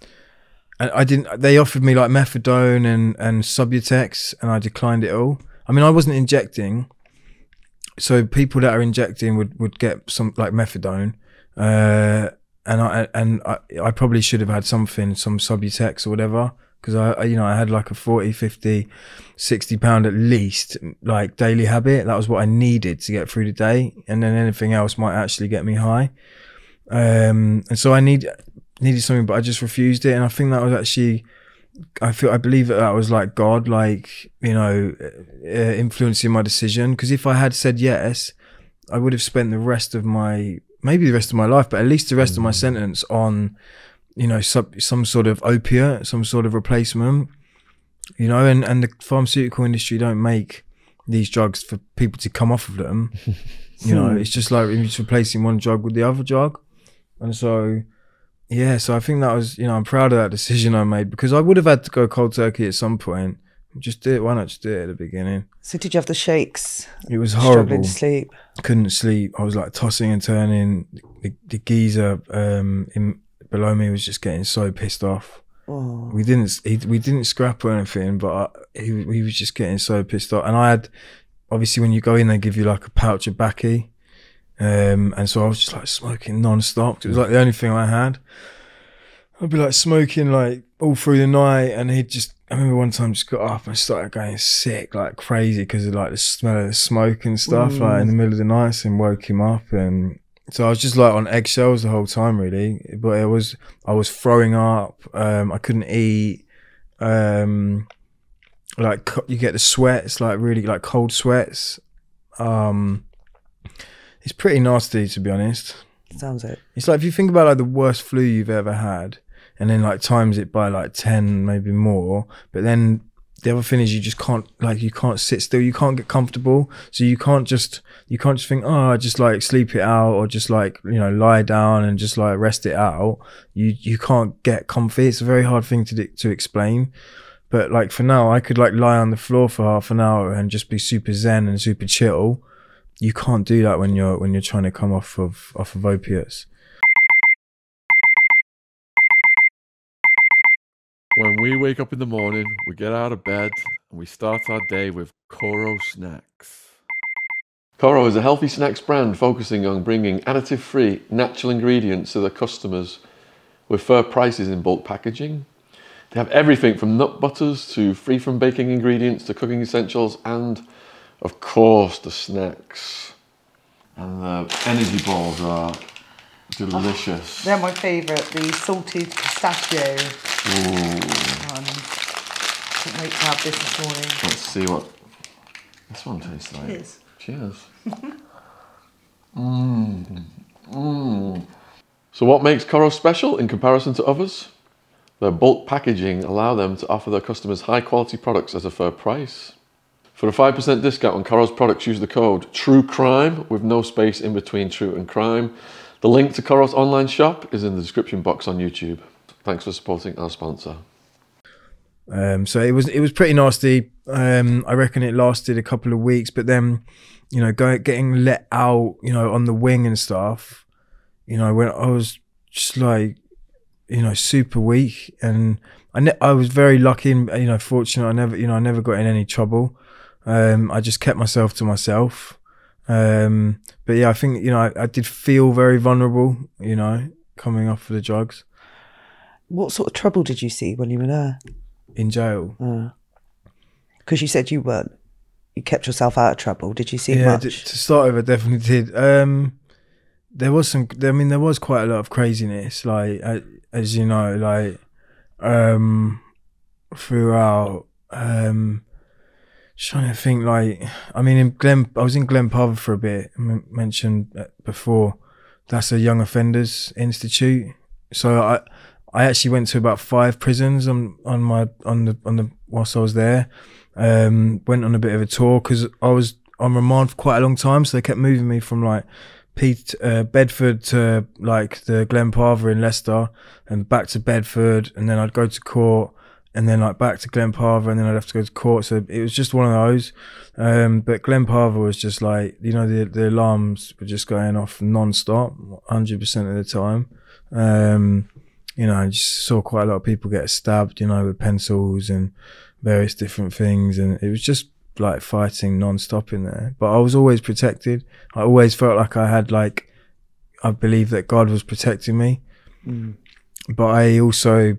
and I didn't they offered me like methadone and and Subutex and I declined it all. I mean I wasn't injecting so people that are injecting would would get some like methadone uh and I and I, I probably should have had something some Subutex or whatever because I, I you know I had like a 40 50 60 pound at least like daily habit that was what I needed to get through the day and then anything else might actually get me high um, and so I need needed something, but I just refused it. And I think that was actually, I feel, I believe that that was like God, like you know, uh, influencing my decision. Because if I had said yes, I would have spent the rest of my, maybe the rest of my life, but at least the rest of my sentence on, you know, some some sort of opiate, some sort of replacement. You know, and and the pharmaceutical industry don't make these drugs for people to come off of them. [LAUGHS] You know, it's just like it's replacing one drug with the other drug. And so, yeah, so I think that was, you know, I'm proud of that decision I made because I would have had to go cold turkey at some point. Just do it. Why not just do it at the beginning? So did you have the shakes? It was Struggling horrible. to sleep? Couldn't sleep. I was like tossing and turning. The, the geezer um, in below me was just getting so pissed off. Oh, We didn't he, we didn't scrap or anything, but I, he he was just getting so pissed off. And I had obviously when you go in, they give you like a pouch of baccy, um, and so I was just like smoking non-stop. It was like the only thing I had. I'd be like smoking like all through the night, and he'd just. I remember one time just got up and started going sick like crazy because of like the smell of the smoke and stuff like in the middle of the night and woke him up and so I was just like on eggshells the whole time really but it was I was throwing up um I couldn't eat um like you get the sweats like really like cold sweats um it's pretty nasty to be honest sounds it. it's like if you think about like the worst flu you've ever had, and then like times it by like ten, maybe more. But then the other thing is you just can't like you can't sit still. You can't get comfortable. So you can't just you can't just think oh just like sleep it out or just like you know lie down and just like rest it out. You you can't get comfy. It's a very hard thing to to explain. But like for now, I could like lie on the floor for half an hour and just be super zen and super chill you can't do that when you're when you're trying to come off of off of opiates. When we wake up in the morning, we get out of bed and we start our day with KORO Snacks. KORO is a healthy snacks brand focusing on bringing additive free, natural ingredients to their customers with fair prices in bulk packaging. They have everything from nut butters to free from baking ingredients to cooking essentials and, of course, the snacks. And the energy balls are delicious. Oh, they're my favourite, the salted pistachio. one. Um, Couldn't wait to have this this morning. Let's see what this one tastes like. Cheers. Cheers. Mmm. [LAUGHS] Mmm. So, what makes KORO special in comparison to others? Their bulk packaging allow them to offer their customers high quality products at a fair price. For a 5% discount on KORO's products, use the code TRUECRIME with no space in between true and crime. The link to KORO's online shop is in the description box on YouTube. Thanks for supporting our sponsor. Um, so it was it was pretty nasty. Um, I reckon it lasted a couple of weeks, but then, you know, getting let out, you know, on the wing and stuff. You know, when I was just like, you know, super weak, and I I was very lucky and you know fortunate. I never you know I never got in any trouble. Um, I just kept myself to myself. Um, but yeah, I think you know I, I did feel very vulnerable. You know, coming off of the drugs What sort of trouble did you see when you were there? in jail. Because you said you weren't, you kept yourself out of trouble. Did you see yeah, much? d- to start with, I definitely did. Um, there was some. I mean, there was quite a lot of craziness. Like uh, as you know, like um, throughout. Um, trying to think. Like, I mean, in Glen, I was in Glen Parva for a bit. M- mentioned uh, before. That's a young offenders institute. So I, I actually went to about five prisons on on my on the on the whilst I was there. Um, went on a bit of a tour because I was on remand for quite a long time, so they kept moving me from like Pete, uh, Bedford to like the Glen Parva in Leicester, and back to Bedford, and then I'd go to court, and then like back to Glen Parva, and then I'd have to go to court. So it was just one of those. Um, but Glen Parva was just like you know the the alarms were just going off non-stop, hundred percent of the time. Um, you know, I just saw quite a lot of people get stabbed, you know, with pencils and various different things, and it was just like fighting non-stop in there. But I was always protected. I always felt like I had like, I believe that God was protecting me. But I also,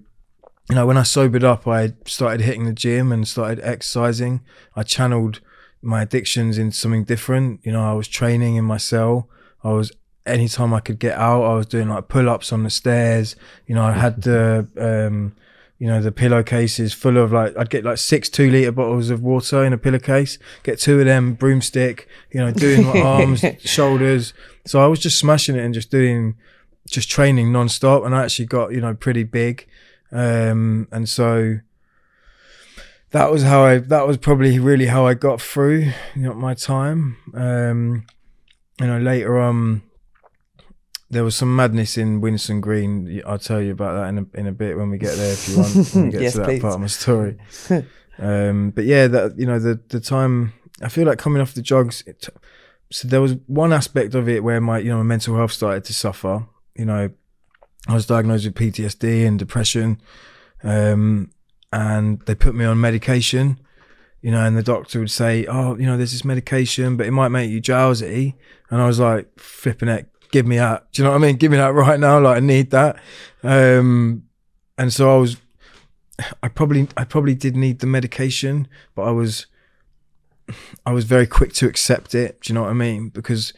you know, when I sobered up, I started hitting the gym and started exercising. I channeled my addictions into something different. You know, I was training in my cell. I was anytime I could get out, I was doing like pull ups on the stairs. You know, I had the um, you know, the pillowcases full of like I'd get like six two litre bottles of water in a pillowcase, get two of them, broomstick, you know, doing my [LAUGHS] arms, shoulders. So I was just smashing it and just doing just training non-stop and I actually got, you know, pretty big. Um and so that was how I that was probably really how I got through you know my time. Um you know later on there was some madness in Winson Green. I'll tell you about that in a, in a bit when we get there if you want. When we [LAUGHS] get Yes, to that please. part of my story. [LAUGHS] um, but yeah, that you know the the time I feel like coming off the drugs. It, so there was one aspect of it where my you know my mental health started to suffer. You know, I was diagnosed with PTSD and depression, um, and they put me on medication. You know, and the doctor would say, "Oh, you know, there's this medication, but it might make you drowsy." And I was like, "Flipping it, give me that." Do you know what I mean? Give me that right now. Like I need that. Um, and so I was, I probably, I probably did need the medication, but I was, I was very quick to accept it. Do you know what I mean? Because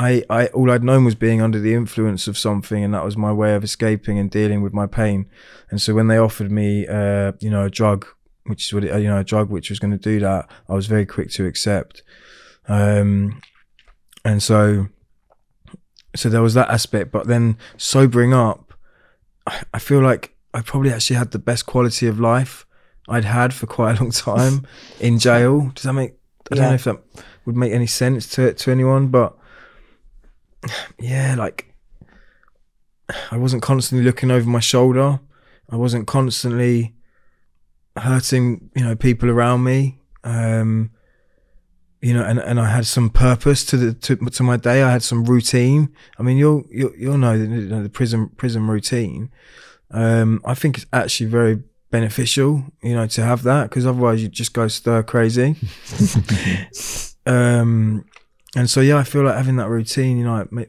I, I, all I'd known was being under the influence of something, and that was my way of escaping and dealing with my pain. And so when they offered me, uh, you know, a drug, which is what it, you know, a drug which was going to do that, I was very quick to accept. Um, and so, so there was that aspect. But then sobering up, I, I feel like I probably actually had the best quality of life I'd had for quite a long time [LAUGHS] in jail. Does that make? I don't know if that would make any sense to to anyone, but yeah, like I wasn't constantly looking over my shoulder. I wasn't constantly hurting, you know, people around me. Um, you know, and, and I had some purpose to the to, to my day. I had some routine. I mean, you'll you'll, you'll know the, you know, the prison prison routine. Um, I think it's actually very beneficial, you know, to have that because otherwise you just go stir crazy. [LAUGHS] um, and so yeah, I feel like having that routine, you know, ma-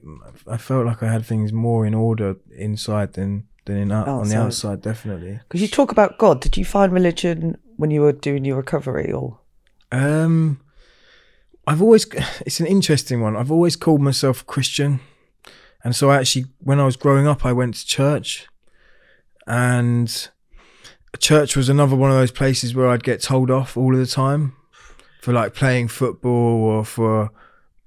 I felt like I had things more in order inside than than in out, on the Outside. outside, definitely. Because you talk about God. Did you find religion when you were doing your recovery, or Um, I've always [LAUGHS] it's an interesting one. I've always called myself Christian, and so I actually, when I was growing up, I went to church, and church was another one of those places where I'd get told off all of the time for like playing football or for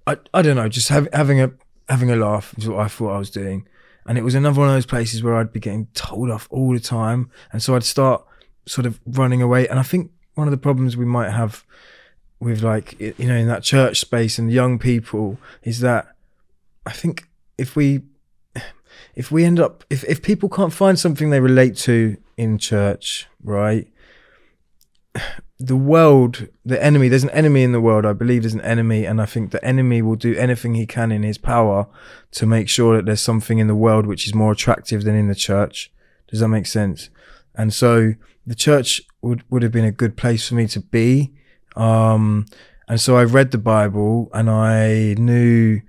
I I don't know, just have, having a having a laugh is what I thought I was doing. And it was another one of those places where I'd be getting told off all the time. And so I'd start sort of running away. And I think one of the problems we might have with like, you know, in that church space and young people is that I think if we, if we end up, if, if people can't find something they relate to in church, right? The world, the enemy, there's an enemy in the world. I believe there's an enemy, and I think the enemy will do anything he can in his power to make sure that there's something in the world which is more attractive than in the church. Does that make sense? And so the church would, would have been a good place for me to be. Um, and so I read the Bible and I knew,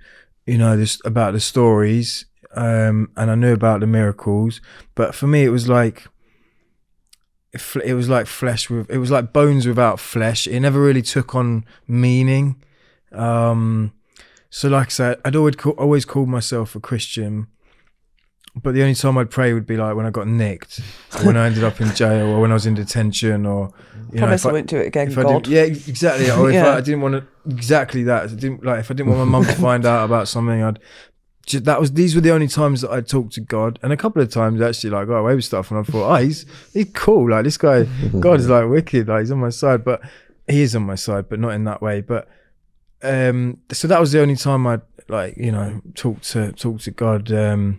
you know, this about the stories, um, and I knew about the miracles. But for me, it was like, it was like flesh with it was like bones without flesh it never really took on meaning um so like i said i'd always call, always called myself a christian but the only time i'd pray would be like when i got nicked or when i ended up in jail or when i was in detention or you know promise if I won't do it again, if I God? didn't, yeah, exactly. Or if Yeah. I, I didn't want to, exactly that. I didn't like if I didn't want my mum to find out about something, I'd. Just, that was these were the only times that I talked to God, and a couple of times actually like got away with stuff, and I thought, oh, he's he's cool. Like this guy, [LAUGHS] God is like wicked. Like he's on my side, but he is on my side, but not in that way. But um, so that was the only time I like you know talked to talk to God. Um,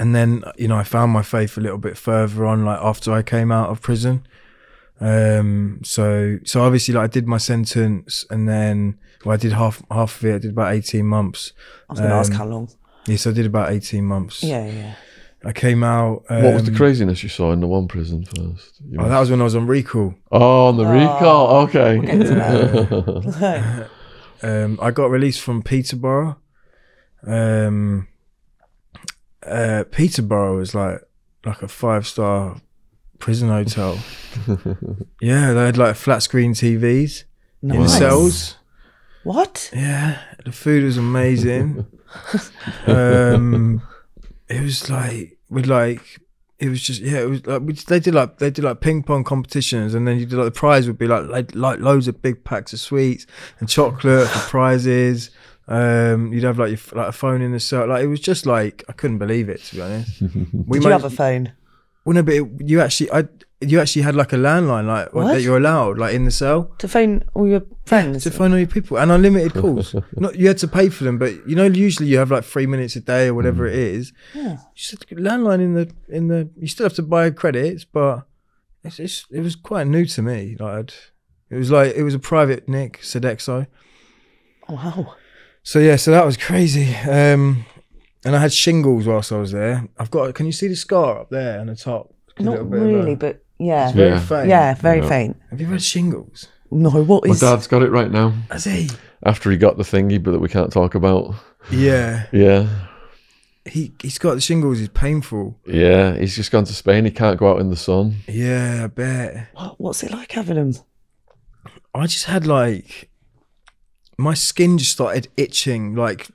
and then you know I found my faith a little bit further on, like after I came out of prison. Um, so so obviously like I did my sentence, and then well I did half half of it. I did about eighteen months. I was going to ask um, how long. Yes, I did about eighteen months. Yeah, yeah. I came out. Um, what was the craziness you saw in the one prison first? You Oh, that was when I was on recall. Oh, on the recall. Okay. we'll get to Um, I got released from Peterborough. Um, uh, Peterborough was like like a five star prison hotel. [LAUGHS] yeah, they had like flat screen TVs in the cells. What? Yeah, the food was amazing. [LAUGHS] um, it was like with like it was just yeah it was like we, they did like they did like ping pong competitions and then you did like the prize would be like like, like loads of big packs of sweets and chocolate for prizes. Um, you'd have like your, like a phone in the cell. Like it was just like I couldn't believe it to be honest. [LAUGHS] We Did you have a phone? Well, no, but it, you actually I you actually had like a landline like What? that you're allowed like in the cell. To phone all your friends? to phone all your people and unlimited calls. [LAUGHS] Not you had to pay for them, but you know usually you have like three minutes a day or whatever it is. Yeah. You just have to get landline in the in the. You still have to buy credits, but it's, it's it was quite new to me. Like I'd, it was like it was a private Nick Sodexo. Oh, wow. So yeah, so that was crazy. Um, and I had shingles whilst I was there. I've got. Can you see the scar up there on the top? Not little bit of a- really, but yeah. very Yeah. faint. Yeah, very Yeah. faint. Have you ever had shingles? No, What is? My dad's got it right now. Has he? After he got the thingy, but that we can't talk about. Yeah. Yeah. He he's got the shingles. It's painful. Yeah. He's just gone to Spain. He can't go out in the sun. Yeah, I bet. What, what's it like having them? I just had like my skin just started itching, like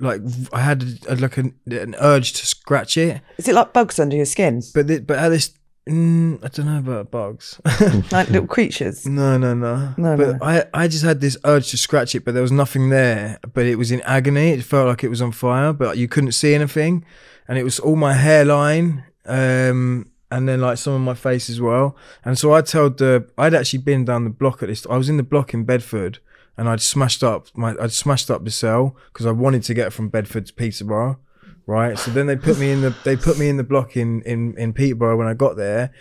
like I had a, like an, an urge to scratch it, Is it like bugs under your skin? but th- but at this, mm, I don't know about bugs. [LAUGHS] Like little creatures? no, no, no, No, But no. I I just had this urge to scratch it, but there was nothing there. But it was in agony. It felt like it was on fire, but you couldn't see anything, and it was all my hairline. Um, and then like some of my face as well. And so I told the I'd actually been down the block at this. I was in the block in Bedford, and I'd smashed up my I'd smashed up the cell because I wanted to get from Bedford to Peterborough, right? So then they put me in the they put me in the block in in in Peterborough when I got there,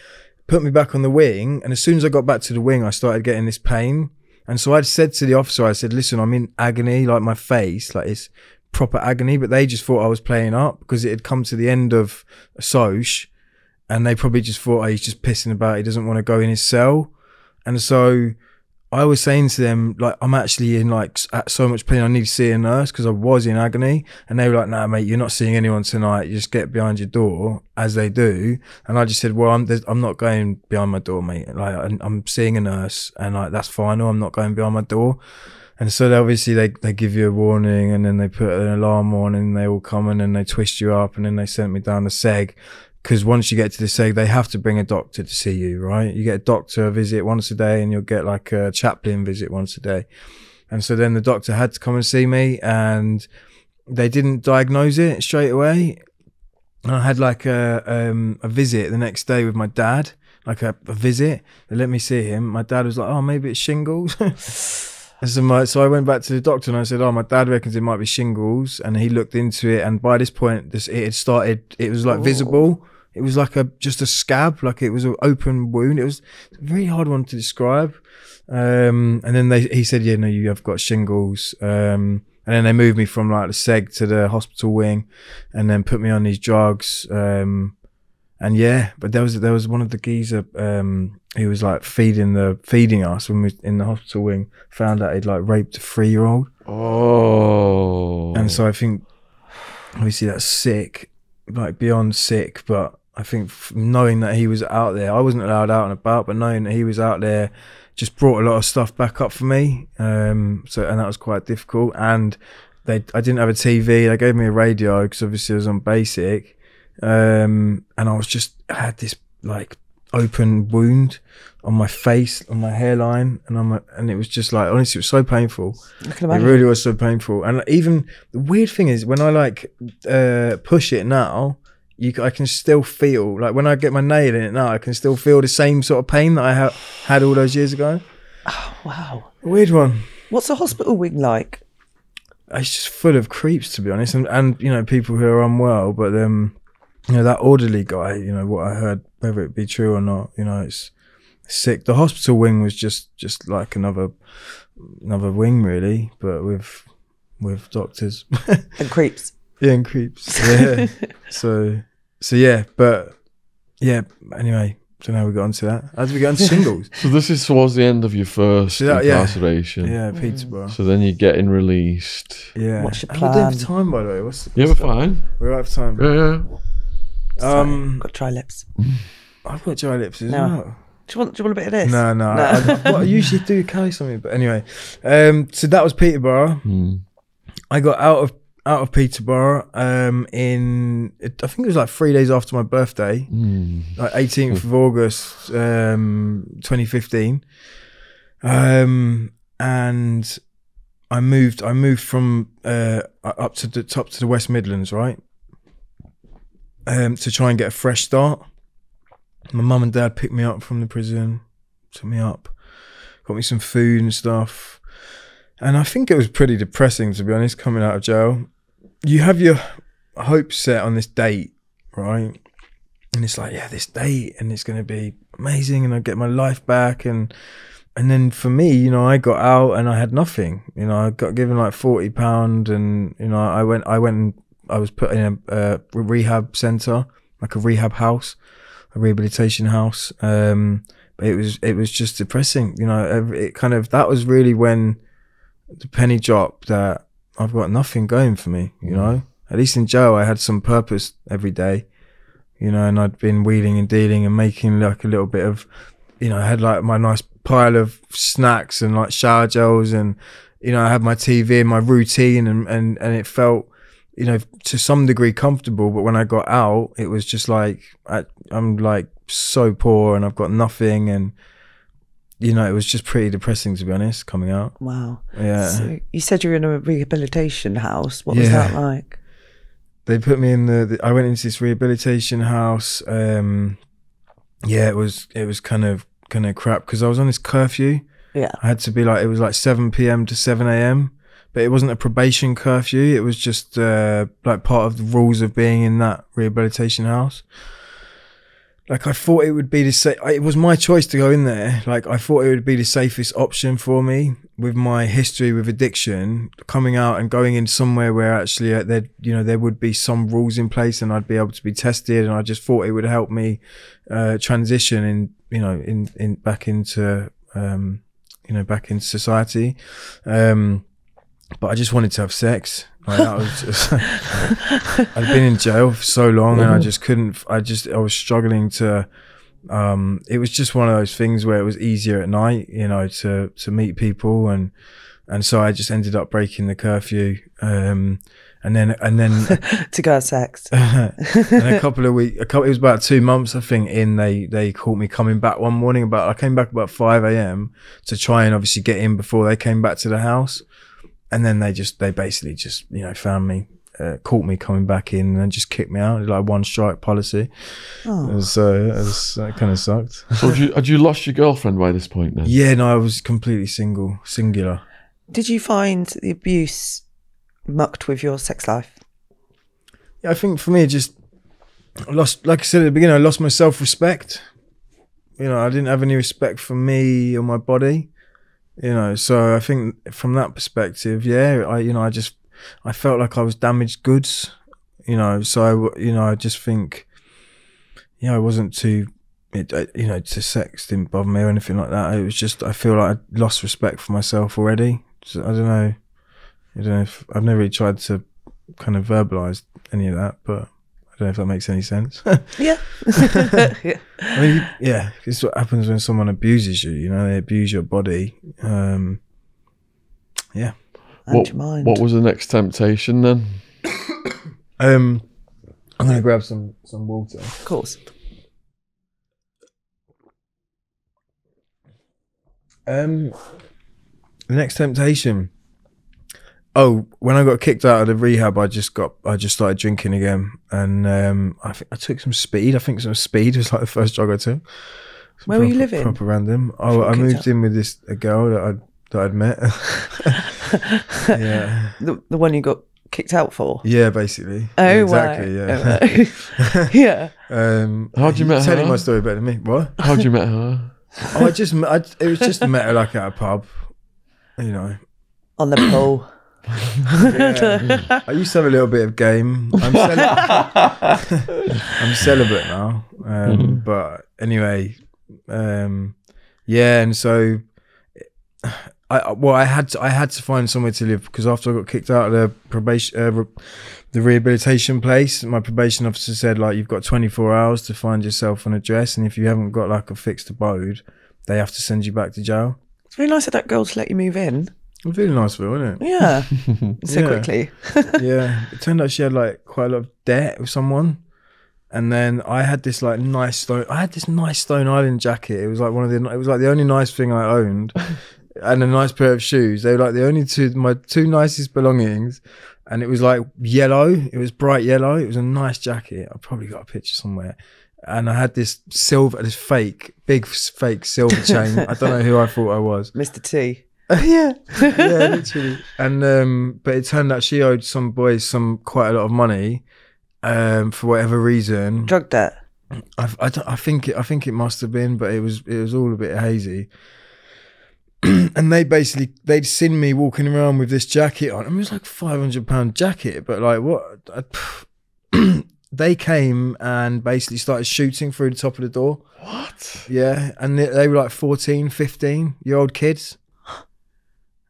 put me back on the wing, and as soon as I got back to the wing, I started getting this pain. And so I'd said to the officer, I said, "Listen, I'm in agony, like my face, like it's proper agony." But they just thought I was playing up because it had come to the end of Soch, and they probably just thought, oh, he's just pissing about. He doesn't want to go in his cell, and so I was saying to them like, I'm actually in like at so much pain. I need to see a nurse because I was in agony, and they were like, Nah, mate, you're not seeing anyone tonight. You just get behind your door as they do, and I just said, Well, I'm I'm not going behind my door, mate. Like I'm, I'm seeing a nurse, and like that's final. I'm not going behind my door. And so they obviously they, they give you a warning and then they put an alarm on and they all come in and they twist you up and then they sent me down the seg because once you get to the seg they have to bring a doctor to see you right you get a doctor visit once a day and you'll get like a chaplain visit once a day and so then the doctor had to come and see me and they didn't diagnose it straight away and I had like a um, a visit the next day with my dad like a, a visit they let me see him my dad was like oh maybe it's shingles [LAUGHS] so, my, so I went back to the doctor and I said, "Oh, my dad reckons it might be shingles." And he looked into it, and by this point, this it had started. It was like visible. It was like a just a scab, like it was an open wound. It was a very hard one to describe. Um, and then they, he said, "Yeah, no, you have got shingles." Um, and then they moved me from like the seg to the hospital wing, and then put me on these drugs. Um, and yeah, but there was there was one of the geezer um, who was like feeding the feeding us when we in the hospital wing. Found out he'd like raped a three year old, Oh. and so I think obviously that's sick, like beyond sick. But I think knowing that he was out there, I wasn't allowed out and about, but knowing that he was out there just brought a lot of stuff back up for me. Um, so and that was quite difficult. And they, I didn't have a TV. They gave me a radio because obviously I was on basic um, and I was just I had this like open wound on my face, on my hairline, and on my and it was just like honestly, it was so painful. It really was so painful, and even the weird thing is when I like uh, push it now. You, I can still feel like when I get my nail in it now, I can still feel the same sort of pain that I ha- had all those years ago. Oh wow. Weird one. What's a hospital wing like? it's just full of creeps to be honest and, and you know people who are unwell but um you know that orderly guy you know what i heard whether it be true or not you know it's sick the hospital wing was just just like another another wing really but with with doctors [LAUGHS] And creeps. Yeah and creeps yeah [LAUGHS] so so yeah but yeah anyway so now know how we got onto that how did we get onto [LAUGHS] shingles? So this is towards the end of your first So that- yeah. incarceration. yeah peterborough So then you're getting released. yeah What's your How we doing plan? for time by the way what's, Yeah, we're what's fine. we're out of time Yeah, yeah. Sorry, um got dry lips. I've got dry lips [SIGHS] as No. well. Do you want? Do you want a bit of this? No, no. I, I, well, I usually do carry something, but anyway. Um, so that was Peterborough. Hmm. I got out of out of Peterborough um, in I think it was like three days after my birthday, Hmm. like 18th of August, um, 2015. Um, and I moved. I moved from uh, up to the top to the West Midlands, right? Um, to try and get a fresh start. My mum and dad picked me up from the prison, took me up, got me some food and stuff. And I think it was pretty depressing, to be honest, coming out of jail. You have your hopes set on this date, right? And it's like, yeah, this date, and it's going to be amazing, and I get my life back. And and then for me, you know, I got out and I had nothing. You know, I got given like forty pound, and you know, I went, I went, and I was put in a, rehab center, like a rehab house, a rehabilitation house. Um, but it was, it was just depressing. You know, it kind of that was really when the penny dropped that I've got nothing going for me. You mm. know, at least in jail, I had some purpose every day. You know, and I'd been wheeling and dealing and making like a little bit of, you know, I had like my nice pile of snacks and like shower gels and, you know, I had my TV and my routine and, and, and it felt, you know, to some degree comfortable. But when I got out, it was just like, I, I'm like so poor and I've got nothing. And, you know, it was just pretty depressing to be honest, coming out. Wow. Yeah. So you said you were in a rehabilitation house. What was that like? they put me in the, the I went into this rehabilitation house. Um, yeah, it was it was kind of kind of crap because I was on this curfew. Yeah. I had to be like it was like seven p.m. to seven a.m. But it wasn't a probation curfew. It was just uh, like part of the rules of being in that rehabilitation house. Like I thought it would be the sa- It was my choice to go in there. Like I thought it would be the safest option for me with my history with addiction. Coming out and going in somewhere where actually uh, there, you know, there would be some rules in place and I'd be able to be tested. And I just thought it would help me uh, transition in, you know, in in back into, um, you know, back into society. Um, but I just wanted to have sex. Like that was just, [LAUGHS] I'd been in jail for so long and I just couldn't, I just, I was struggling to, um, it was just one of those things where it was easier at night, you know, to, to meet people and, and so I just ended up breaking the curfew. Um, and then, and then, [LAUGHS] to go sex. [LAUGHS] and a couple of weeks, a couple, it was about two months, I think, in they, they caught me coming back one morning about, I came back about 5 a.m. to try and obviously get in before they came back to the house. And then they just, they basically just, you know, found me, uh, caught me coming back in and just kicked me out. Like one strike policy. Oh. It was, uh, it was, that kind of sucked. So had you, had you lost your girlfriend by this point then? yeah, no, I was completely single, singular. Did you find the abuse mucked with your sex life? Yeah, I think for me, it just I lost, like I said at the beginning, I lost my self respect. You know, I didn't have any respect for me or my body. You know, so I think from that perspective, yeah, I, you know, I just, I felt like I was damaged goods. You know, so I, you know, I just think, you know, I wasn't too, it, uh, you know, to sex didn't bother me or anything like that. It was just, I feel like I lost respect for myself already. I don't know. I don't know if I've never really tried to kind of verbalize any of that, but I don't know if that makes any sense. [LAUGHS] [LAUGHS] Yeah. I mean, yeah, it's what happens when someone abuses you. You know, they abuse your body. Um, yeah. and What, your mind. what was the next temptation then? Um, I'm gonna grab some some water. of course. Um, the next temptation. Oh, when I got kicked out of the rehab, I just got I just started drinking again, and um, I think I took some speed. I think some speed was like the first drug I took. Some Where were you living? Proper random. Oh, I moved out? in with this a girl that I that I'd met. [LAUGHS] yeah, The, the one you got kicked out for? yeah, basically. Oh, exactly. right. Yeah. Oh, [LAUGHS] [LAUGHS] yeah. um, How'd you met her? Telling my story better than me. What? How'd you met her? Oh, I just I, it was just met her like at a pub. You know, On the pool. Yeah. [LAUGHS] I used to have a little bit of game. I'm, cel- [LAUGHS] I'm celibate now. Um, But anyway, um, yeah, and so I well, I had to I had to find somewhere to live because after I got kicked out of the probation, uh, re- the rehabilitation place, my probation officer said like you've got 24 hours to find yourself an address, and if you haven't got like a fixed abode, they have to send you back to jail. It's really nice of that girl to let you move in. It was really nice of her, wasn't it? Yeah. [LAUGHS] so Yeah. quickly. [LAUGHS] yeah, it turned out she had like quite a lot of debt with someone, and then I had this like nice stone. I had this nice Stone Island jacket. It was like one of the. It was like the only nice thing I owned, [LAUGHS] and a nice pair of shoes. They were like the only two my two nicest belongings, and it was like yellow. It was bright yellow. It was a nice jacket. I probably got a picture somewhere. And I had this silver, this fake, big fake silver chain. I don't know who I thought I was. Mr. T. yeah, [LAUGHS] yeah, literally. And um, but it turned out she owed some boys some quite a lot of money, um, for whatever reason. Drug debt. I, I, I think it, I think it must have been, but it was it was all a bit hazy. [CLEARS THROAT] and they basically they'd seen me walking around with this jacket on. I mean, it was like five hundred pound jacket, but like what? I, [CLEARS THROAT] they came and basically started shooting through the top of the door. What? Yeah, and they, they were like 14, 15 year old kids.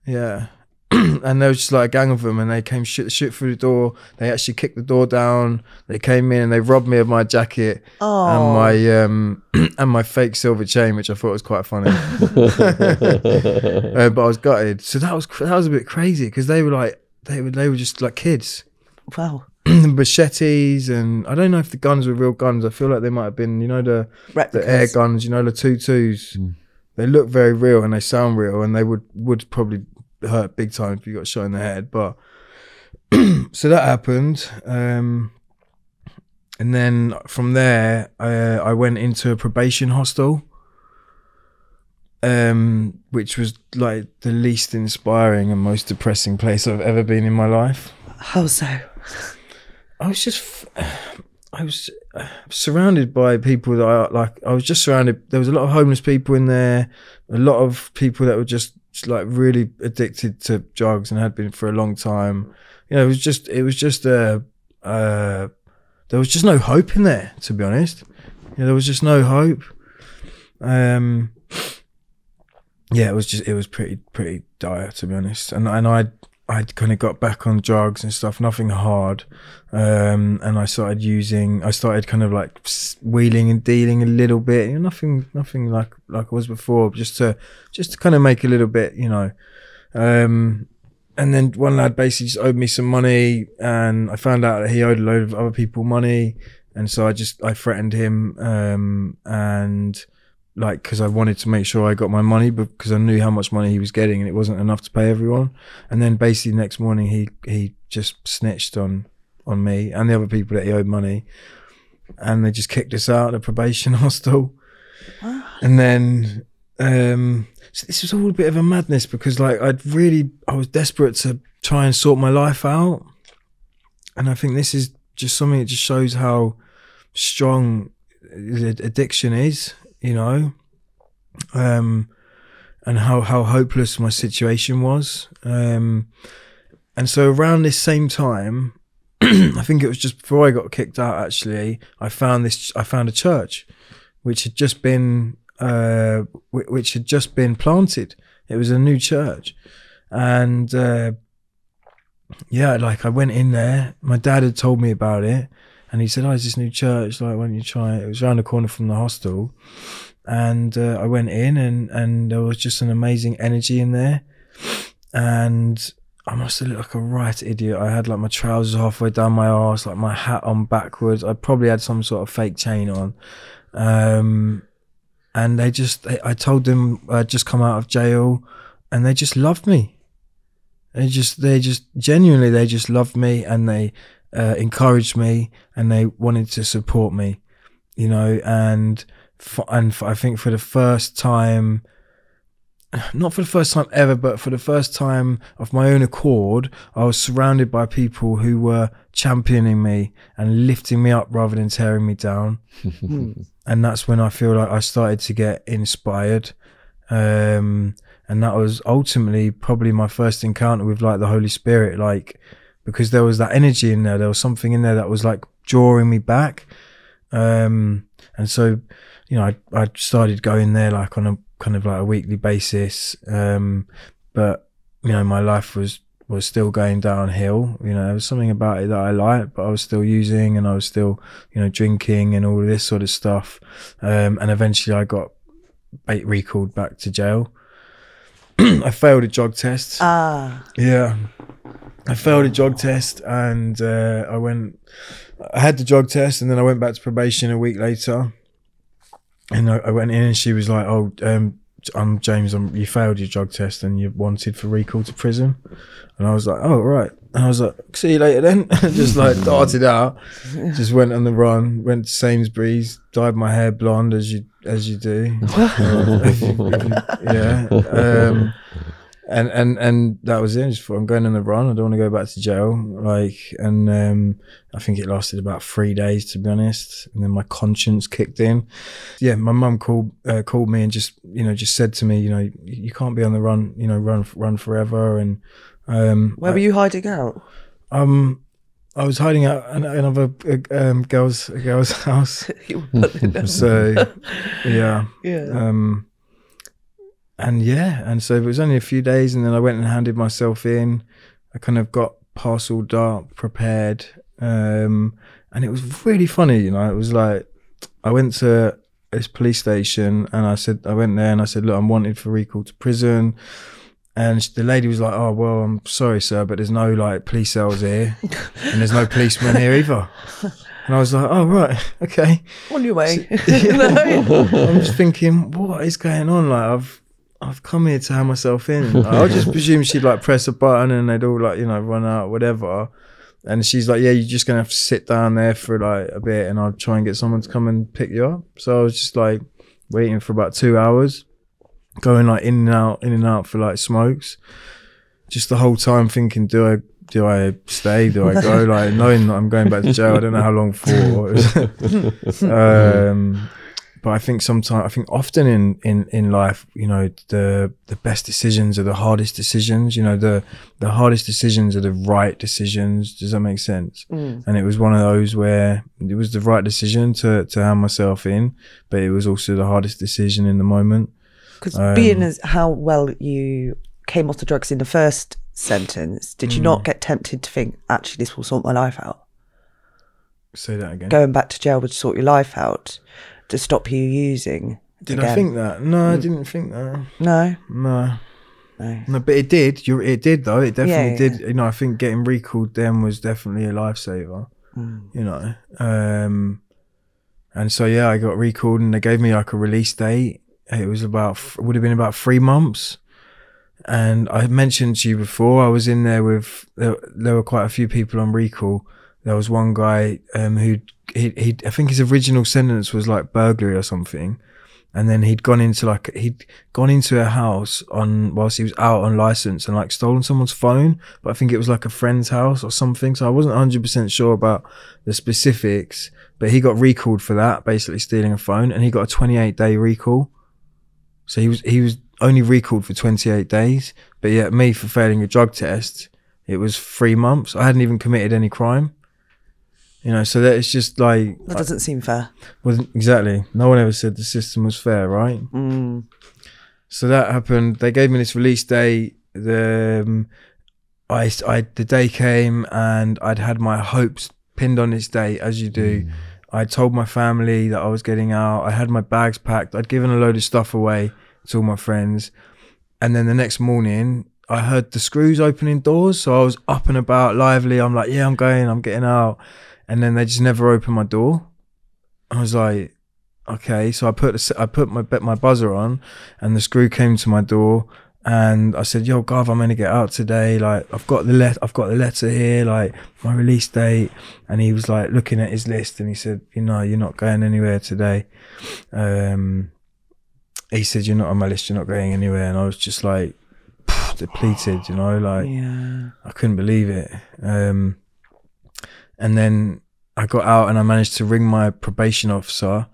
Yeah. [CLEARS THROAT] and there was just like a gang of them, and they came shoot, shoot through the door. They actually kicked the door down. They came in and they robbed me of my jacket Oh. and my um [CLEARS THROAT] and my fake silver chain, which I thought was quite funny. [LAUGHS] Uh, but I was gutted. So that was that was a bit crazy because they were like they were they were just like kids. wow. [CLEARS THROAT] machetes and I don't know if the guns were real guns. I feel like they might have been, you know, the Replicas. the air guns, you know, the two twos. They look very real and they sound real, and they would would probably hurt big time if you got shot in the head. But [CLEARS THROAT] so that happened, um, and then from there, I, I went into a probation hostel, um, which was like the least inspiring and most depressing place I've ever been in my life. How so? I was just, f- I was uh, surrounded by people that I like. I was just surrounded. There was a lot of homeless people in there, a lot of people that were just like really addicted to drugs and had been for a long time. You know, it was just it was just a uh, there was just no hope in there. To be honest, you know, there was just no hope. Um, yeah, it was just it was pretty pretty dire to be honest, and and I I kind of got back on drugs and stuff, nothing hard. Um, and I started using, I started kind of like wheeling and dealing a little bit, you know, nothing, nothing like, like I was before, just to, just to kind of make a little bit, you know. Um, and then one lad basically just owed me some money and I found out that he owed a load of other people money. And so I just, I threatened him, um, and, like because I wanted to make sure I got my money because I knew how much money he was getting and it wasn't enough to pay everyone. And then basically next morning he he just snitched on on me and the other people that he owed money, and they just kicked us out of the probation [LAUGHS] hostel. and then um, so this was all a bit of a madness because like I'd really I was desperate to try and sort my life out, and I think this is just something that just shows how strong addiction is you know, um, and how how hopeless my situation was. Um, and so around this same time, [CLEARS THROAT] I think it was just before I got kicked out. Actually, I found this. I found a church, which had just been uh, which had just been planted. It was a new church, and uh, yeah, like I went in there. My dad had told me about it, and he said, "Oh, it's this new church. Like, why don't you try it?" It was around the corner from the hostel, and uh, I went in, and and there was just an amazing energy in there, and I must have looked like a right idiot. I had like my trousers halfway down my ass, like my hat on backwards. I probably had some sort of fake chain on, um, and they just, they, I told them I'd just come out of jail, and they just loved me. They just, they just genuinely, they just loved me, and they uh, encouraged me and they wanted to support me, you know, and for, and for, I think for the first time, [SIGHS] not for the first time ever, but for the first time of my own accord, I was surrounded by people who were championing me and lifting me up rather than tearing me down. and that's when I feel like I started to get inspired. Um, and that was ultimately probably my first encounter with like the Holy Spirit. Like, because there was that energy in there. There was something in there that was like drawing me back. Um, and so, you know, I, I started going there like on a kind of like a weekly basis. Um, but, you know, my life was, was still going downhill. You know, there was something about it that I liked, but I was still using and I was still, you know, drinking and all of this sort of stuff. Um, and eventually I got recalled back to jail. [CLEARS THROAT] I failed a drug test. Ah. Yeah. I failed a drug test and uh, I went. I had the drug test and then I went back to probation a week later. And I, I went in and she was like, "Oh, um, I'm James. I'm, you failed your drug test and you're wanted for recall to prison." And I was like, "Oh, right." And I was like, "See you later then." [LAUGHS] just like [LAUGHS] darted out, just went on the run. Went to Sainsbury's, dyed my hair blonde as you as you do. if you, if you, yeah. Um, and and and that was it. I just thought I'm going on the run. I don't want to go back to jail. Like, and um, I think it lasted about three days to be honest. And then my conscience kicked in. Yeah, my mum called uh, called me and just you know just said to me, you know, you can't be on the run. You know, run run forever. And um, where were you hiding out? Um, I was hiding out in another um, girl's girl's [LAUGHS] house. [LAUGHS] [LAUGHS] so yeah, yeah. Um, and yeah, and so it was only a few days, and then I went and handed myself in. I kind of got parceled up, prepared, um, and it was really funny. You know, it was like I went to this police station, and I said I went there and I said, "Look, I'm wanted for recall to prison." And the lady was like, "Oh well, I'm sorry, sir, but there's no like police cells here, [LAUGHS] and there's no policemen here either." And I was like, "Oh right, okay." On your way. [LAUGHS] So, [LAUGHS] I'm just thinking, what is going on? Like I've I've come here to have myself in. I just [LAUGHS] presume she'd like press a button and they'd all like, you know, run out, whatever. And she's like, yeah, you're just gonna have to sit down there for like a bit, and I'll try and get someone to come and pick you up. So I was just like waiting for about two hours, going like in and out, in and out for like smokes. Just the whole time thinking, do I do I stay? Do I go? [LAUGHS] Like knowing that I'm going back to jail, I don't know how long for. [LAUGHS] um, but I think sometimes, I think often in, in, in life, you know, the the best decisions are the hardest decisions. You know, the the hardest decisions are the right decisions. Does that make sense? And it was one of those where it was the right decision to to hand myself in, but it was also the hardest decision in the moment. Because Um, being as how well you came off the drugs in the first sentence, did you Mm. not get tempted to think, actually, this will sort my life out? Say that again. Going back to jail would sort your life out to stop you using. Did again. I think that? No, I didn't think that. No, No. no. No, but it did. You, it did though. It definitely Yeah, did. You know, I think getting recalled then was definitely a lifesaver. You know, um, and so yeah, I got recalled, and they gave me like a release date. It was about would have been about three months. And I mentioned to you before, I was in there with there, there were quite a few people on recall. There was one guy um, who he, he I think his original sentence was like burglary or something, and then he'd gone into like he'd gone into a house on whilst he was out on license and like stolen someone's phone. But i think it was like a friend's house or something. So i wasn't 100% sure about the specifics but he got recalled for that basically stealing a phone. And he got a 28 day recall. So he was he was only recalled for 28 days. But yet me for failing a drug test it was three months. I hadn't even committed any crime you know so that it's just like That doesn't seem fair. wasn't exactly. No one ever said the system was fair, right? Mm. So that happened. They gave me this release date. The um, I, I the day came and I'd had my hopes pinned on this date, as you do. I told my family that I was getting out. I had my bags packed. I'd given a load of stuff away to all my friends, and then the next morning. I heard the screws opening doors, so I was up and about, lively. I'm like, "Yeah, I'm going, I'm getting out," and then they just never opened my door. I was like, okay. So I put I put my my buzzer on, and the screw came to my door, and I said, "Yo, Gav, I'm gonna get out today. Like, I've got the let, I've got the letter here, like my release date." And he was like looking at his list, and he said, "You know, you're not going anywhere today." Um, he said, "You're not on my list. You're not going anywhere." And I was just like [SIGHS] depleted, you know, like. Yeah. I couldn't believe it. Um, and then I got out and I managed to ring my probation officer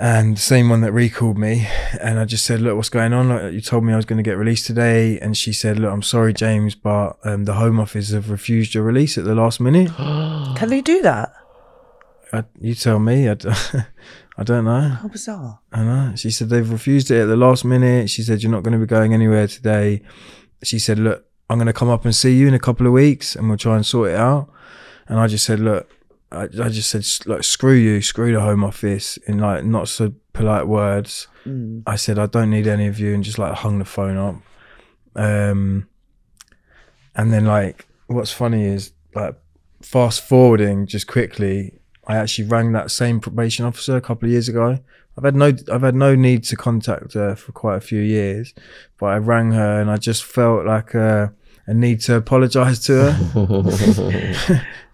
and the same one that recalled me. And I just said, look, what's going on? Like, you told me I was going to get released today. And she said, look, I'm sorry, James, but um, the home office have refused your release at the last minute. [GASPS] Can they do that? I, you tell me. I, [LAUGHS] I don't know. How bizarre. I know. She said they've refused it at the last minute. She said you're not going to be going anywhere today. She said, look, I'm going to come up and see you in a couple of weeks, and we'll try and sort it out. And I just said, look, I, I just said, like, screw you, screw the Home Office, in like not so polite words. I said I don't need any of you, and just like hung the phone up. Um, and then like, what's funny is like, fast forwarding just quickly, I actually rang that same probation officer a couple of years ago. I've had no, I've had no need to contact her for quite a few years, but I rang her and I just felt like a, a need to apologise to her. [LAUGHS] [LAUGHS]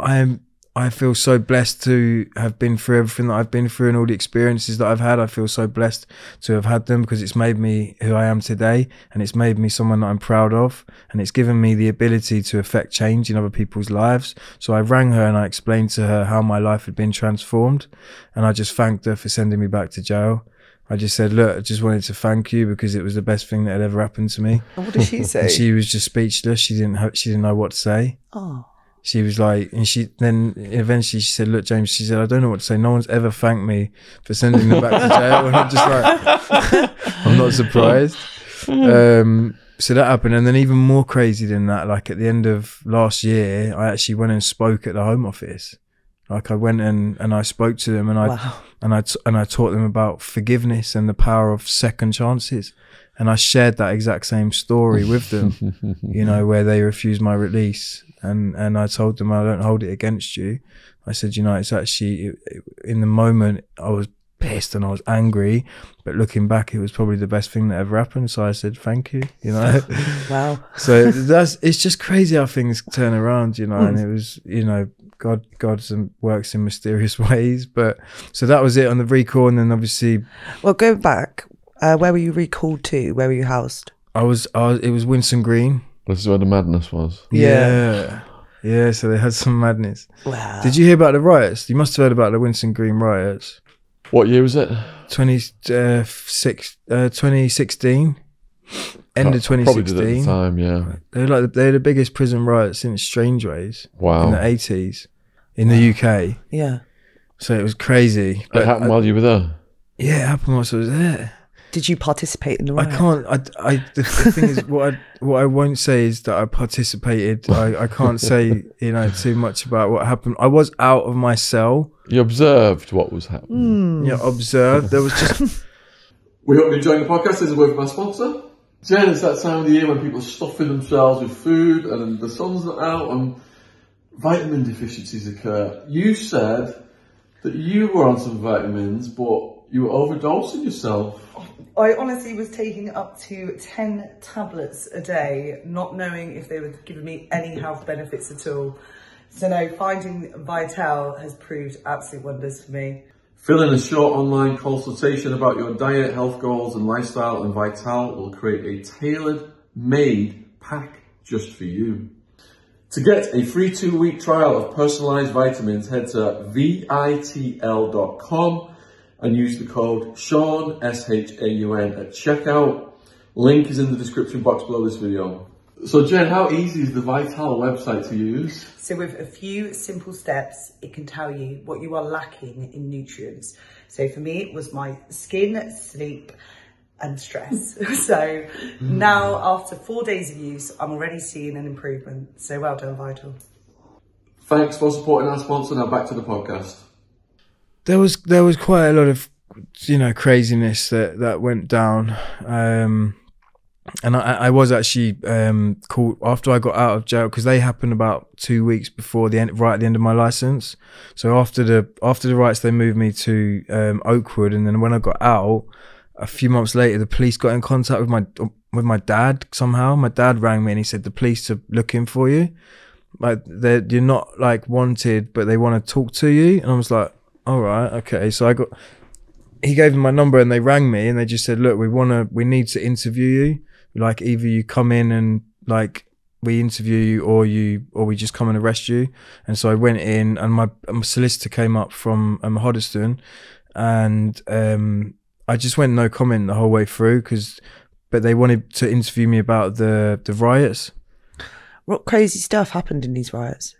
I'm I feel so blessed to have been through everything that I've been through and all the experiences that I've had. I feel so blessed to have had them because it's made me who I am today and it's made me someone that I'm proud of and it's given me the ability to affect change in other people's lives. So I rang her and I explained to her how my life had been transformed and I just thanked her for sending me back to jail. I just said, look, I just wanted to thank you because it was the best thing that had ever happened to me. And what did she [LAUGHS] say? And she was just speechless. She didn't have, she didn't know what to say oh. she was like, and she then eventually she said, "Look, James," she said, "I don't know what to say. No one's ever thanked me for sending them back to [LAUGHS] jail." And I'm just like, [LAUGHS] I'm not surprised. Um, so that happened, and then even more crazy than that, like at the end of last year, I actually went and spoke at the Home Office. Like I went and and I spoke to them, and I Wow. and I t- and I taught them about forgiveness and the power of second chances. And I shared that exact same story with them, [LAUGHS] you know, where they refused my release, and and I told them I don't hold it against you. I said, you know, it's actually in the moment I was pissed and I was angry, but looking back, it was probably the best thing that ever happened. So I said, thank you, you know. [LAUGHS] [LAUGHS] Wow. so that's it's just crazy how things turn around, you know. And it was, you know, God, God works in mysterious [LAUGHS] ways. But so that was it on the recall, and then obviously Well, going back, uh, where were you recalled to? Where were you housed? I was, I was, it was Winson Green. This is where the madness was. Yeah. yeah. so they had some madness. Wow. Did you hear about the riots? You must have heard about the Winson Green riots. What year was it? 20, uh, six, uh, 2016. End of Probably did at the 2016. time, yeah. They're like they're the biggest prison riots since Strangeways in the 80s in the UK. Yeah. So it was crazy. It happened I- while you were there. yeah, it happened whilst I was there. Did you participate in the riot? I can't. I, I the, the thing is, what I what I won't say is that I participated. I, I can't say you know too much about what happened. I was out of my cell. You observed what was happening. Hmm. You know, observed. There was just [LAUGHS] We hope you're enjoying the podcast. This is a word from our sponsor. Jen, it's that time of the year when people are stuffing themselves with food and the sun's not out and vitamin deficiencies occur. You said that you were on some vitamins, but you were overdosing yourself. I honestly was taking up to 10 tablets a day, not knowing if they were giving me any health benefits at all. So no, finding Vitl has proved absolute wonders for me. Fill in a short online consultation about your diet, health goals, and lifestyle, and Vitl will create a tailored made pack just for you. To get a free two week trial of personalized vitamins, head to vitl.com and use the code Shaun, S H A U N, at checkout. Link is in the description box below this video. So, Jen, how easy is the Vitl website to use? So with a few simple steps, it can tell you what you are lacking in nutrients. So for me, it was my skin, sleep, and stress. [LAUGHS] so hmm. now after four days of use, I'm already seeing an improvement. So well done, Vitl. Thanks for supporting our sponsor. Now, back to the podcast. There was there was quite a lot of you know craziness that that went down. Um, and I, I was actually um, called after I got out of jail because they happened about two weeks before the end, right at the end of my license. So after the after the rights, they moved me to um, Oakwood, and then when I got out, a few months later, the police got in contact with my with my dad somehow. My dad rang me and he said the police are looking for you. Like they you're not like wanted, but they want to talk to you. And I was like, all right, okay. So I got he gave them my number and they rang me and they just said, look, we want to, we need to interview you. Like either you come in and like we interview you or you, or we just come and arrest you. And so I went in and my, my solicitor came up from um, Hoddesdon and um, I just went no comment the whole way through because, but they wanted to interview me about the, the riots. What crazy stuff happened in these riots?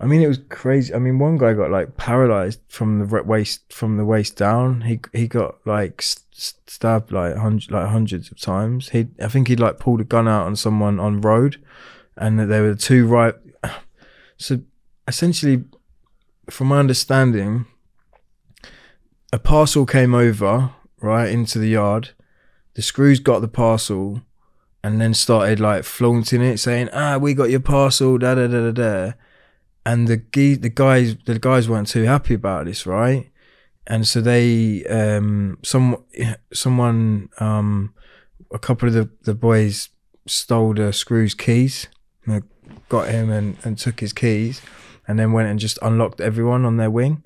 I mean, it was crazy. I mean, one guy got like paralyzed from the waist from the waist down. He he got like st- st- stabbed like hundred like hundreds of times. He I think he'd like pulled a gun out on someone on road, and there were two right. [SIGHS] So essentially, from my understanding, a parcel came over right into the yard. The screws got the parcel, and then started like flaunting it, saying, "Ah, we got your parcel." Da da da da da and the the guys the guys weren't too happy about this, right? And so they um some someone um a couple of the, the boys stole the screws keys, got him and, and took his keys, and then went and just unlocked everyone on their wing.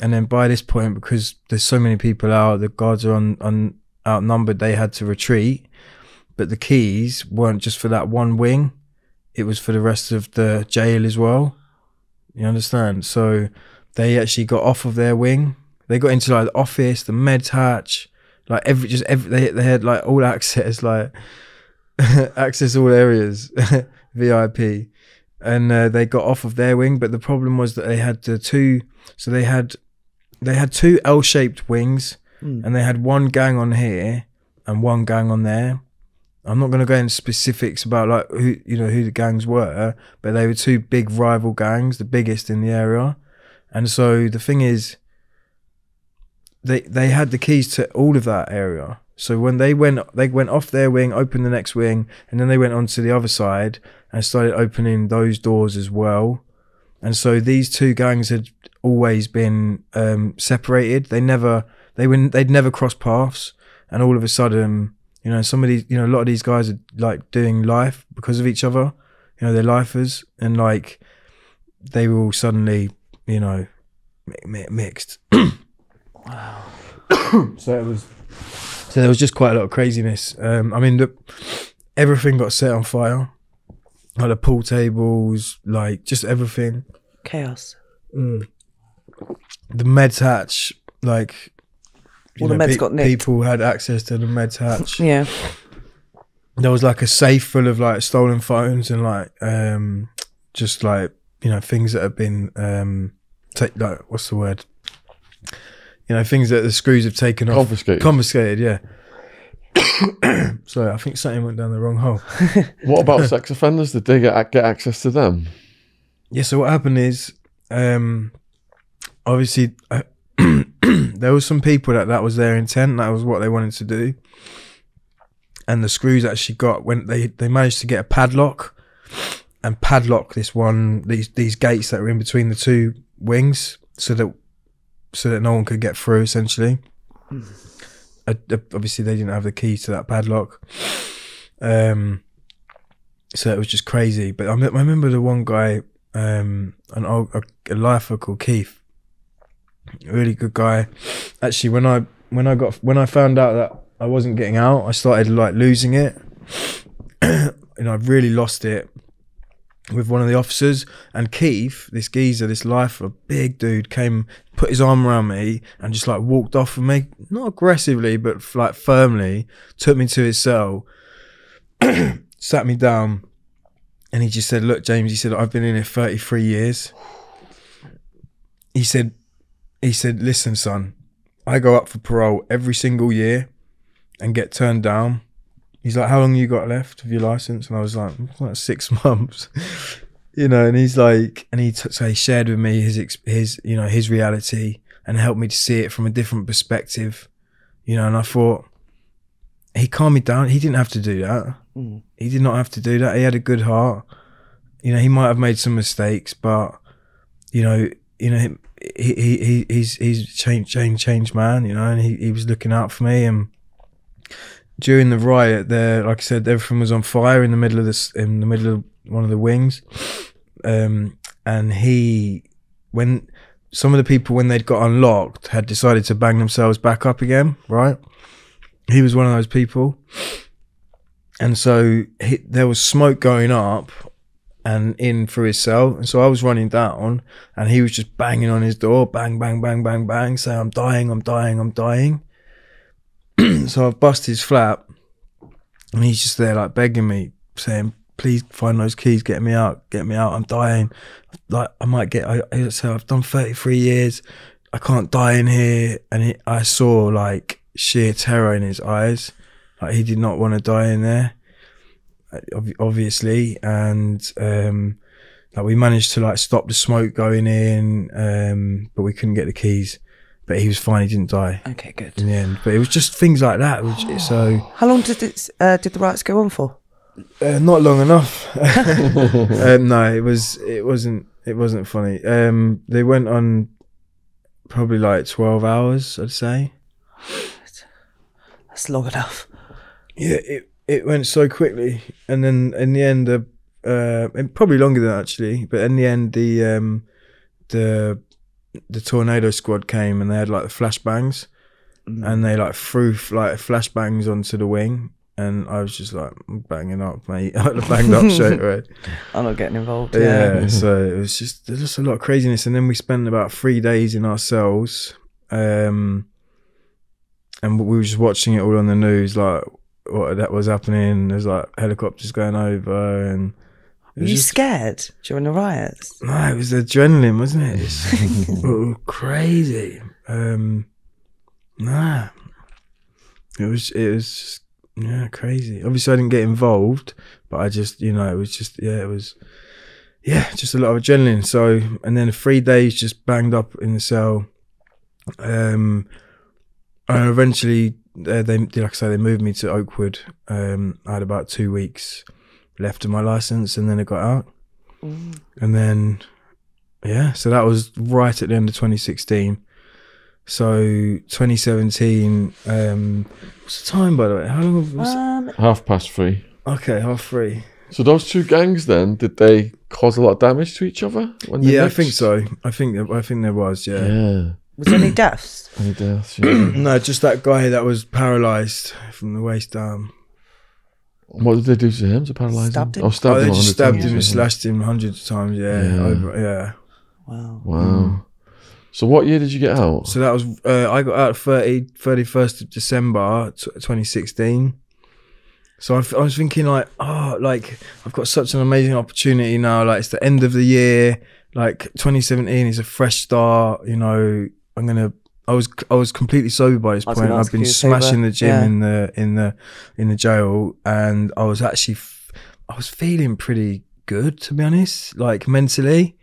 And then by this point, because there's so many people out, the guards are on, on outnumbered, they had to retreat. But the keys weren't just for that one wing; it was for the rest of the jail as well. You understand? So they actually got off of their wing. They got into like the office, the med hatch, like every just every they they had like all [LAUGHS] access, like [LAUGHS] access all areas, [LAUGHS] VIP, and uh, they got off of their wing. But the problem was that they had the two, so they had they had two L-shaped wings, and they had one gang on here and one gang on there. I'm not going to go into specifics about like who you know who the gangs were, but they were two big rival gangs, the biggest in the area. And so the thing is, they they had the keys to all of that area. So when they went they went off their wing, opened the next wing, and then they went on to the other side and started opening those doors as well. And so these two gangs had always been um, separated. They never they were they'd never crossed paths, and all of a sudden you know, some of these, you know, a lot of these guys are like doing life because of each other. You know, they're lifers, and like they were all suddenly, you know, mi- mi- mixed. [CLEARS THROAT] wow. so it was. So there was just quite a lot of craziness. Um, I mean, the, everything got set on fire. Like the pool tables, like just everything. Chaos. Mm. The meds hatch, like All the meds got nicked. People had access to the meds hatch. Yeah. there was like a safe full of like stolen phones and like um just like you know things that have been um take like what's the word you know things that the screws have taken off Confiscated. confiscated yeah [COUGHS] sorry i think something went down the wrong hole [LAUGHS] What about sex offenders? Did they get get access to them? yeah so what happened is um obviously uh, [CLEARS THROAT] [CLEARS THROAT] there were some people that that was their intent that was what they wanted to do. And the screws actually got when they they managed to get a padlock and padlock this one these these gates that were in between the two wings so that so that no one could get through essentially. Uh, obviously they didn't have the keys to that padlock. Um so it was just crazy. But i, I remember the one guy um an old a, a lifer called keith really good guy. Actually when i when i got when i found out that i wasn't getting out i started like losing it. [CLEARS THROAT] And i really lost it with one of the officers. And keith this geezer this lifer big dude came put his arm around me and just like walked off of me. Not aggressively but like firmly. Took me to his cell. [CLEARS THROAT] Sat me down. And he just said look james he said i've been in here 33 years. He said he said listen son i go up for parole every single year and get turned down. He's like how long you got left of your license? And i was like like six [LAUGHS] months. You know and he's like and he so he shared with me his ex- his you know his reality and helped me to see it from a different perspective you know and i thought he calmed me down. He didn't have to do that. Mm. he did not have to do that. He had a good heart. You know he might have made some mistakes but you know you know he, he, he he's he's changed change changed man you know and he, he was looking out for me. And during the riot there like i said everything was on fire in the middle of this in the middle of one of the wings. Um and he when some of the people when they'd got unlocked had decided to bang themselves back up again right? He was one of those people. And so he, there was smoke going up and in through his cell. And so i was running down and he was just banging on his door bang bang bang bang bang saying i'm dying i'm dying i'm dying. [CLEARS THROAT] So i've bust his flat and he's just there like begging me saying please find those keys get me out get me out i'm dying. Like i might get i, said i've done 33 years i can't die in here and i saw like sheer terror in his eyes. Like he did not want to die in there obviously and um like we managed to like stop the smoke going in um but we couldn't get the keys. But he was fine he didn't die. Okay, good. in the end. But it was just things like that which so How long did it, uh, did the riots go on for? uh, not long enough. [LAUGHS] Um, no it was it wasn't it wasn't funny. Um they went on probably like 12 hours i'd say. That's long enough. yeah it it went so quickly and then in the end the uh and probably longer than that actually but in the end the um the the tornado squad came and they had like the flashbangs and they like threw like flashbangs onto the wing and i was just like banging up mate. [LAUGHS] I banged up straight [LAUGHS] away. I'm not getting involved. yeah, so [LAUGHS] it was just there's just a lot of craziness and then we spent about three days in our cells um and we were just watching it all on the news like what that was happening there's like helicopters going over and Were you just scared during the riots? no it was adrenaline wasn't it? It's [LAUGHS] crazy. Um nah. It was it was just, yeah crazy. Obviously i didn't get involved but i just you know it was just yeah it was yeah just a lot of adrenaline. So and then three days just banged up in the cell. Um and eventually uh, they like i say they moved me to oakwood um i had about two weeks left of my license and then i got out. And then yeah so that was right at the end of 2016 so 2017 um what's the time by the way? How long was Um, Half past three. okay half three. So those two gangs then did they cause a lot of damage to each other? When they yeah i think so. I think i think there was yeah, Yeah. Was there any [CLEARS THROAT] deaths? Any deaths? [CLEARS THROAT] Yeah. no just that guy that was paralyzed from the waist down What did they do to him to paralyze Stabbed him? him. Oh, stabbed oh, they him. just stabbed times, him and slashed him hundreds of times. Yeah, Yeah. over, yeah. Wow. Wow. So what year did you get out? So that was uh, I got out 30, 31st of December 2016. So I was thinking like, oh, like I've got such an amazing opportunity now. Like it's the end of the year. Like 2017 is a fresh start. You know, I'm gonna. I was I was completely sober by this point. I've been smashing sober? the gym Yeah. in the in the in the jail, and I was actually f- I was feeling pretty good to be honest. Like mentally,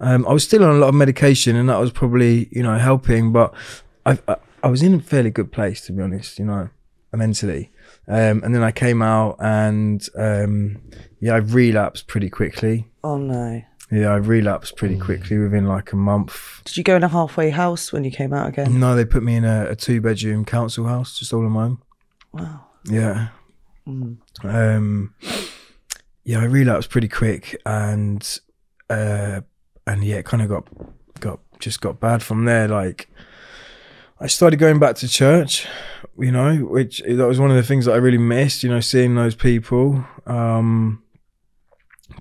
um, I was still on a lot of medication, and that was probably you know helping. But I, I I was in a fairly good place to be honest. You know, mentally. Um, and then I came out, and um, yeah, I relapsed pretty quickly. Oh no. Yeah, I relapsed pretty quickly within like a month. Did you go in a halfway house when you came out again? No, they put me in a, a two bedroom council house, just all on my own. Wow. Yeah. Mm. Um, yeah, I relapsed pretty quick, and uh, and yeah, it kind of got got just got bad from there. Like, I started going back to church, you know, which that was one of the things that I really missed, you know, seeing those people. Um,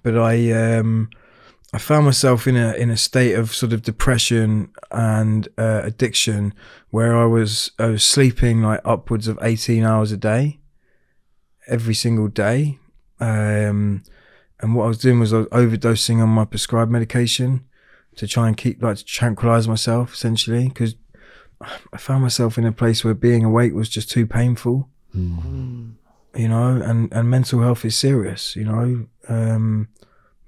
but I um, I found myself in a in a state of sort of depression and uh, addiction, where I was I was sleeping like upwards of eighteen hours a day every single day. Um, and what I was doing was I was overdosing on my prescribed medication to try and keep, like, to tranquilize myself essentially, because I found myself in a place where being awake was just too painful, you know, and, and mental health is serious, you know, um,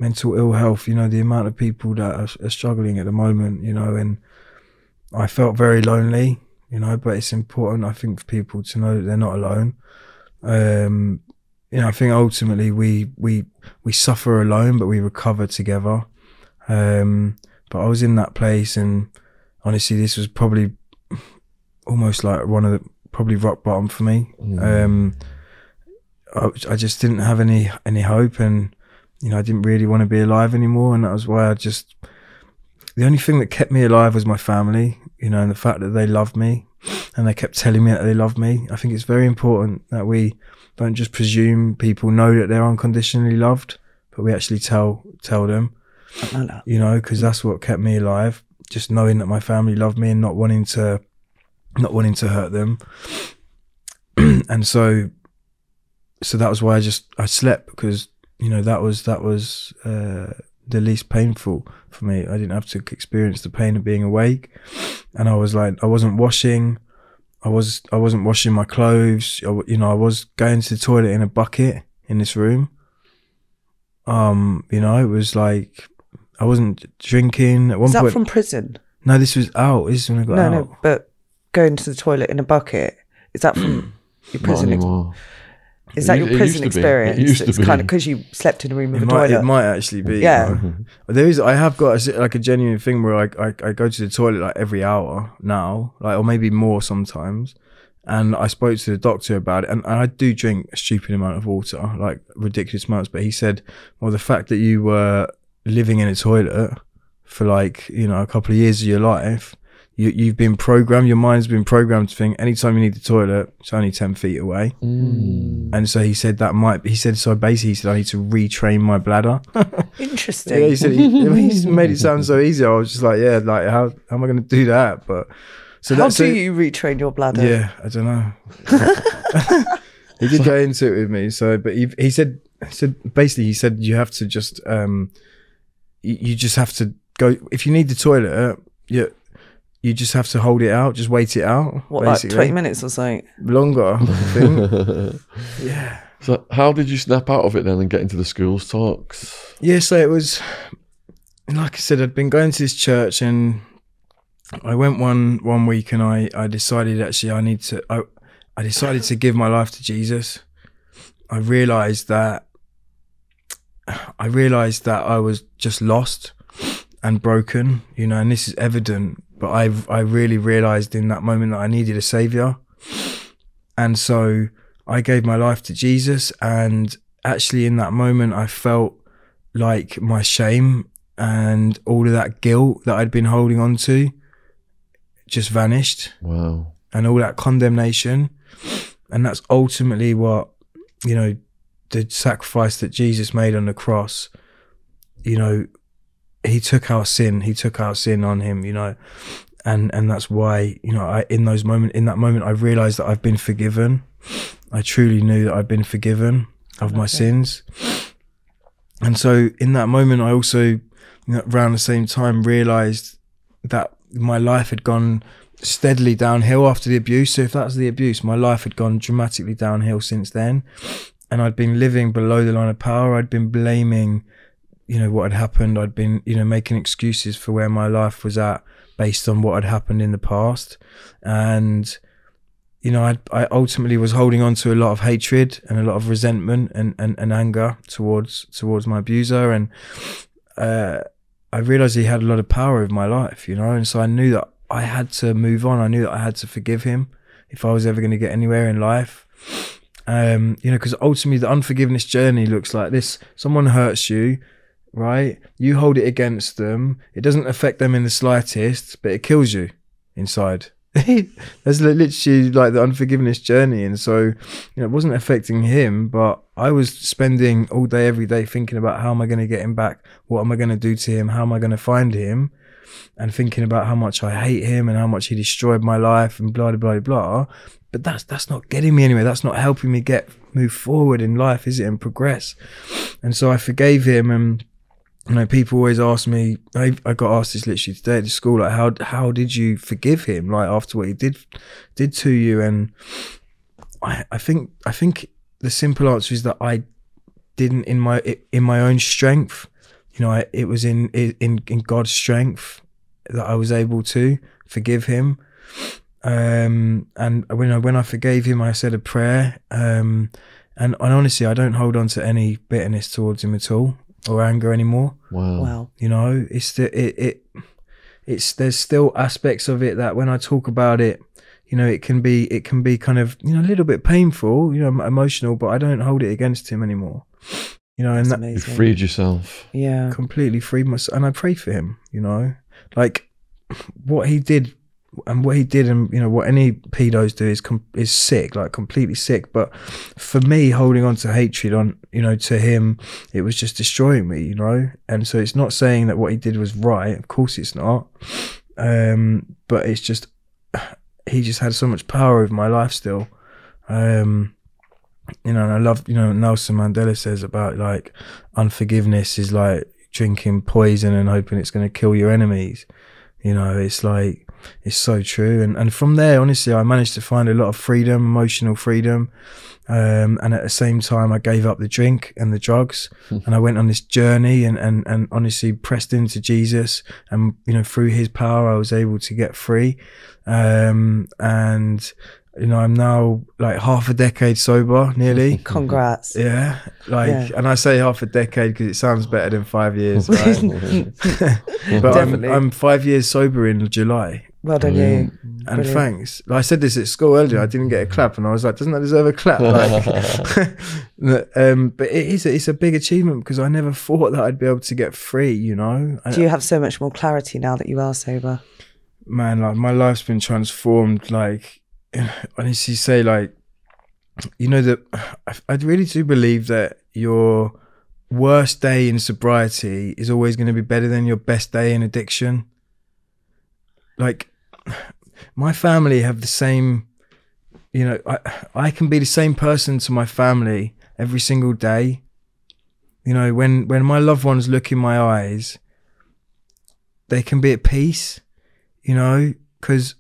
mental ill health, you know, the amount of people that are, are struggling at the moment, you know, and I felt very lonely, you know, but it's important, I think, for people to know that they're not alone. Um you know i think ultimately we we we suffer alone but we recover together. Um but i was in that place and honestly this was probably [LAUGHS] almost like one of the probably rock bottom for me. Um I, I just didn't have any any hope and you know i didn't really want to be alive anymore and that was why i just the only thing that kept me alive was my family you know and the fact that they loved me and they kept telling me that they loved me. I think it's very important that we don't just presume people know that they're unconditionally loved, but we actually tell tell them, know that. you know, because that's what kept me alive. Just knowing that my family loved me and not wanting to, not wanting to hurt them. [CLEARS THROAT] and so, so that was why I just I slept because you know that was that was uh, the least painful for me. I didn't have to experience the pain of being awake, and I was like I wasn't washing. I was I wasn't washing my clothes. I w you know I was going to the toilet in a bucket in this room. Um, you know, it was like I wasn't drinking at one Is that point. from prison? no, this was out. This is when I got No, out. no. But going to the toilet in a bucket is that from [CLEARS THROAT] your Not prison? Ex- anymore. Is that used- your it prison to be. It experience? used to it's be. kind of because you slept in a room with It a might, toilet. it might actually be. Yeah. you know. There is. I have got a, like a genuine thing where I, I I go to the toilet like every hour now, like or maybe more sometimes. And I spoke to the doctor about it, and, and I do drink a stupid amount of water, like ridiculous amounts. But he said, well, the fact that you were living in a toilet for like you know a couple of years of your life, you you've been programmed. Your mind's been programmed to think anytime you need the toilet, it's only ten feet away. And so he said that might. He said so. Basically, he said I need to retrain my bladder. [LAUGHS] Interesting. Yeah, he said he, he's made it sound so easy. I was just like, yeah, like how, how am I going to do that? But so How that's do it. you retrain your bladder? Yeah, I don't know. [LAUGHS] he did go into it with me. So, but he he said he said basically he said you have to just um you, you just have to go if you need the toilet you you just have to hold it out, just wait it out. What, like 20 minutes or something? longer? I [LAUGHS] think. [LAUGHS] yeah. So how did you snap out of it then and get into the schools talks? Yeah, so it was like I said, I'd been going to this church and I went one one week and I, I decided actually I need to I, I decided to give my life to Jesus. I realized that I realized that I was just lost and broken, you know, and this is evident, but I I really realized in that moment that I needed a savior. And so I gave my life to Jesus and actually in that moment I felt like my shame and all of that guilt that I'd been holding on to just vanished Wow. and all that condemnation. And that's ultimately what, you know, the sacrifice that Jesus made on the cross, you know, he took our sin, he took our sin on him, you know, and and that's why you know I in those moment in that moment I realized that I've been forgiven. I truly knew that I've been forgiven of my sins, and so in that moment I also you know, around the same time realized that my life had gone steadily downhill after the abuse. So if that's the abuse, my life had gone dramatically downhill since then. And I'd been living below the line of power. I'd been blaming, you know, what had happened. I'd been, you know, making excuses for where my life was at based on what had happened in the past. And, you know, I, I ultimately was holding on to a lot of hatred and a lot of resentment and, and, and anger towards towards my abuser. And uh, I realized he had a lot of power over my life, you know, and so I knew that I had to move on. I knew that I had to forgive him if I was ever going to get anywhere in life. Um, you know, because ultimately the unforgiveness journey looks like this: someone hurts you, right? You hold it against them. It doesn't affect them in the slightest, but it kills you inside. [LAUGHS] That's literally like the unforgiveness journey, and so you know, it wasn't affecting him, but I was spending all day, every day, thinking about how am I going to get him back? What am I going to do to him? How am I going to find him? And thinking about how much I hate him and how much he destroyed my life and blah blah blah blah. But that's that's not getting me anywhere. That's not helping me get move forward in life, is it? And progress. And so I forgave him and you know, people always ask me. I, I got asked this literally today at the school, like, how how did you forgive him, like after what he did did to you? And I I think I think the simple answer is that I didn't in my in my own strength. You know, I, it was in in in God's strength that I was able to forgive him. Um, and when I when I forgave him, I said a prayer. Um, and, and honestly, I don't hold on to any bitterness towards him at all or anger anymore. Wow. Wow. You know, it's the it it it's there's still aspects of it that when I talk about it, you know, it can be it can be kind of you know a little bit painful, you know, emotional, but I don't hold it against him anymore. You know, and That's that You freed yourself. Yeah. completely freed myself, and I pray for him. You know, like what he did and what he did, and you know what any pedos do is is sick, like completely sick. But for me, holding on to hatred on you know to him, it was just destroying me. You know, and so it's not saying that what he did was right. Of course, it's not. Um, but it's just [SIGHS] he just had so much power over my life still. Um, you know, and I love, you know, Nelson Mandela says about like unforgiveness is like drinking poison and hoping it's going to kill your enemies. You know, it's like, it's so true. And, and from there, honestly, I managed to find a lot of freedom, emotional freedom. Um, and at the same time, I gave up the drink and the drugs and I went on this journey and, and, and honestly pressed into Jesus. And, you know, through his power, I was able to get free. Um, and, you know, I'm now like half a decade sober, nearly. [LAUGHS] Congrats. Yeah, like, Yeah. and I say half a decade because it sounds better than five years, [LAUGHS] right? [LAUGHS] but I'm, I'm five years sober in July, Well done, you. and Brilliant. thanks. Like I said this at school earlier, I didn't get a clap, and I was like, "Doesn't that deserve a clap?" [LAUGHS] Like, [LAUGHS] um, but it is a, it's a big achievement because I never thought that I'd be able to get free. You know, Do you have so much more clarity now that you are sober? man, like my life's been transformed. Like, [SIGHS] honestly, say like, you know that [SIGHS] I, I really do believe that your worst day in sobriety is always going to be better than your best day in addiction. Like, my family have the same. You know, I I can be the same person to my family every single day. You know, when when my loved ones look in my eyes, they can be at peace you know, because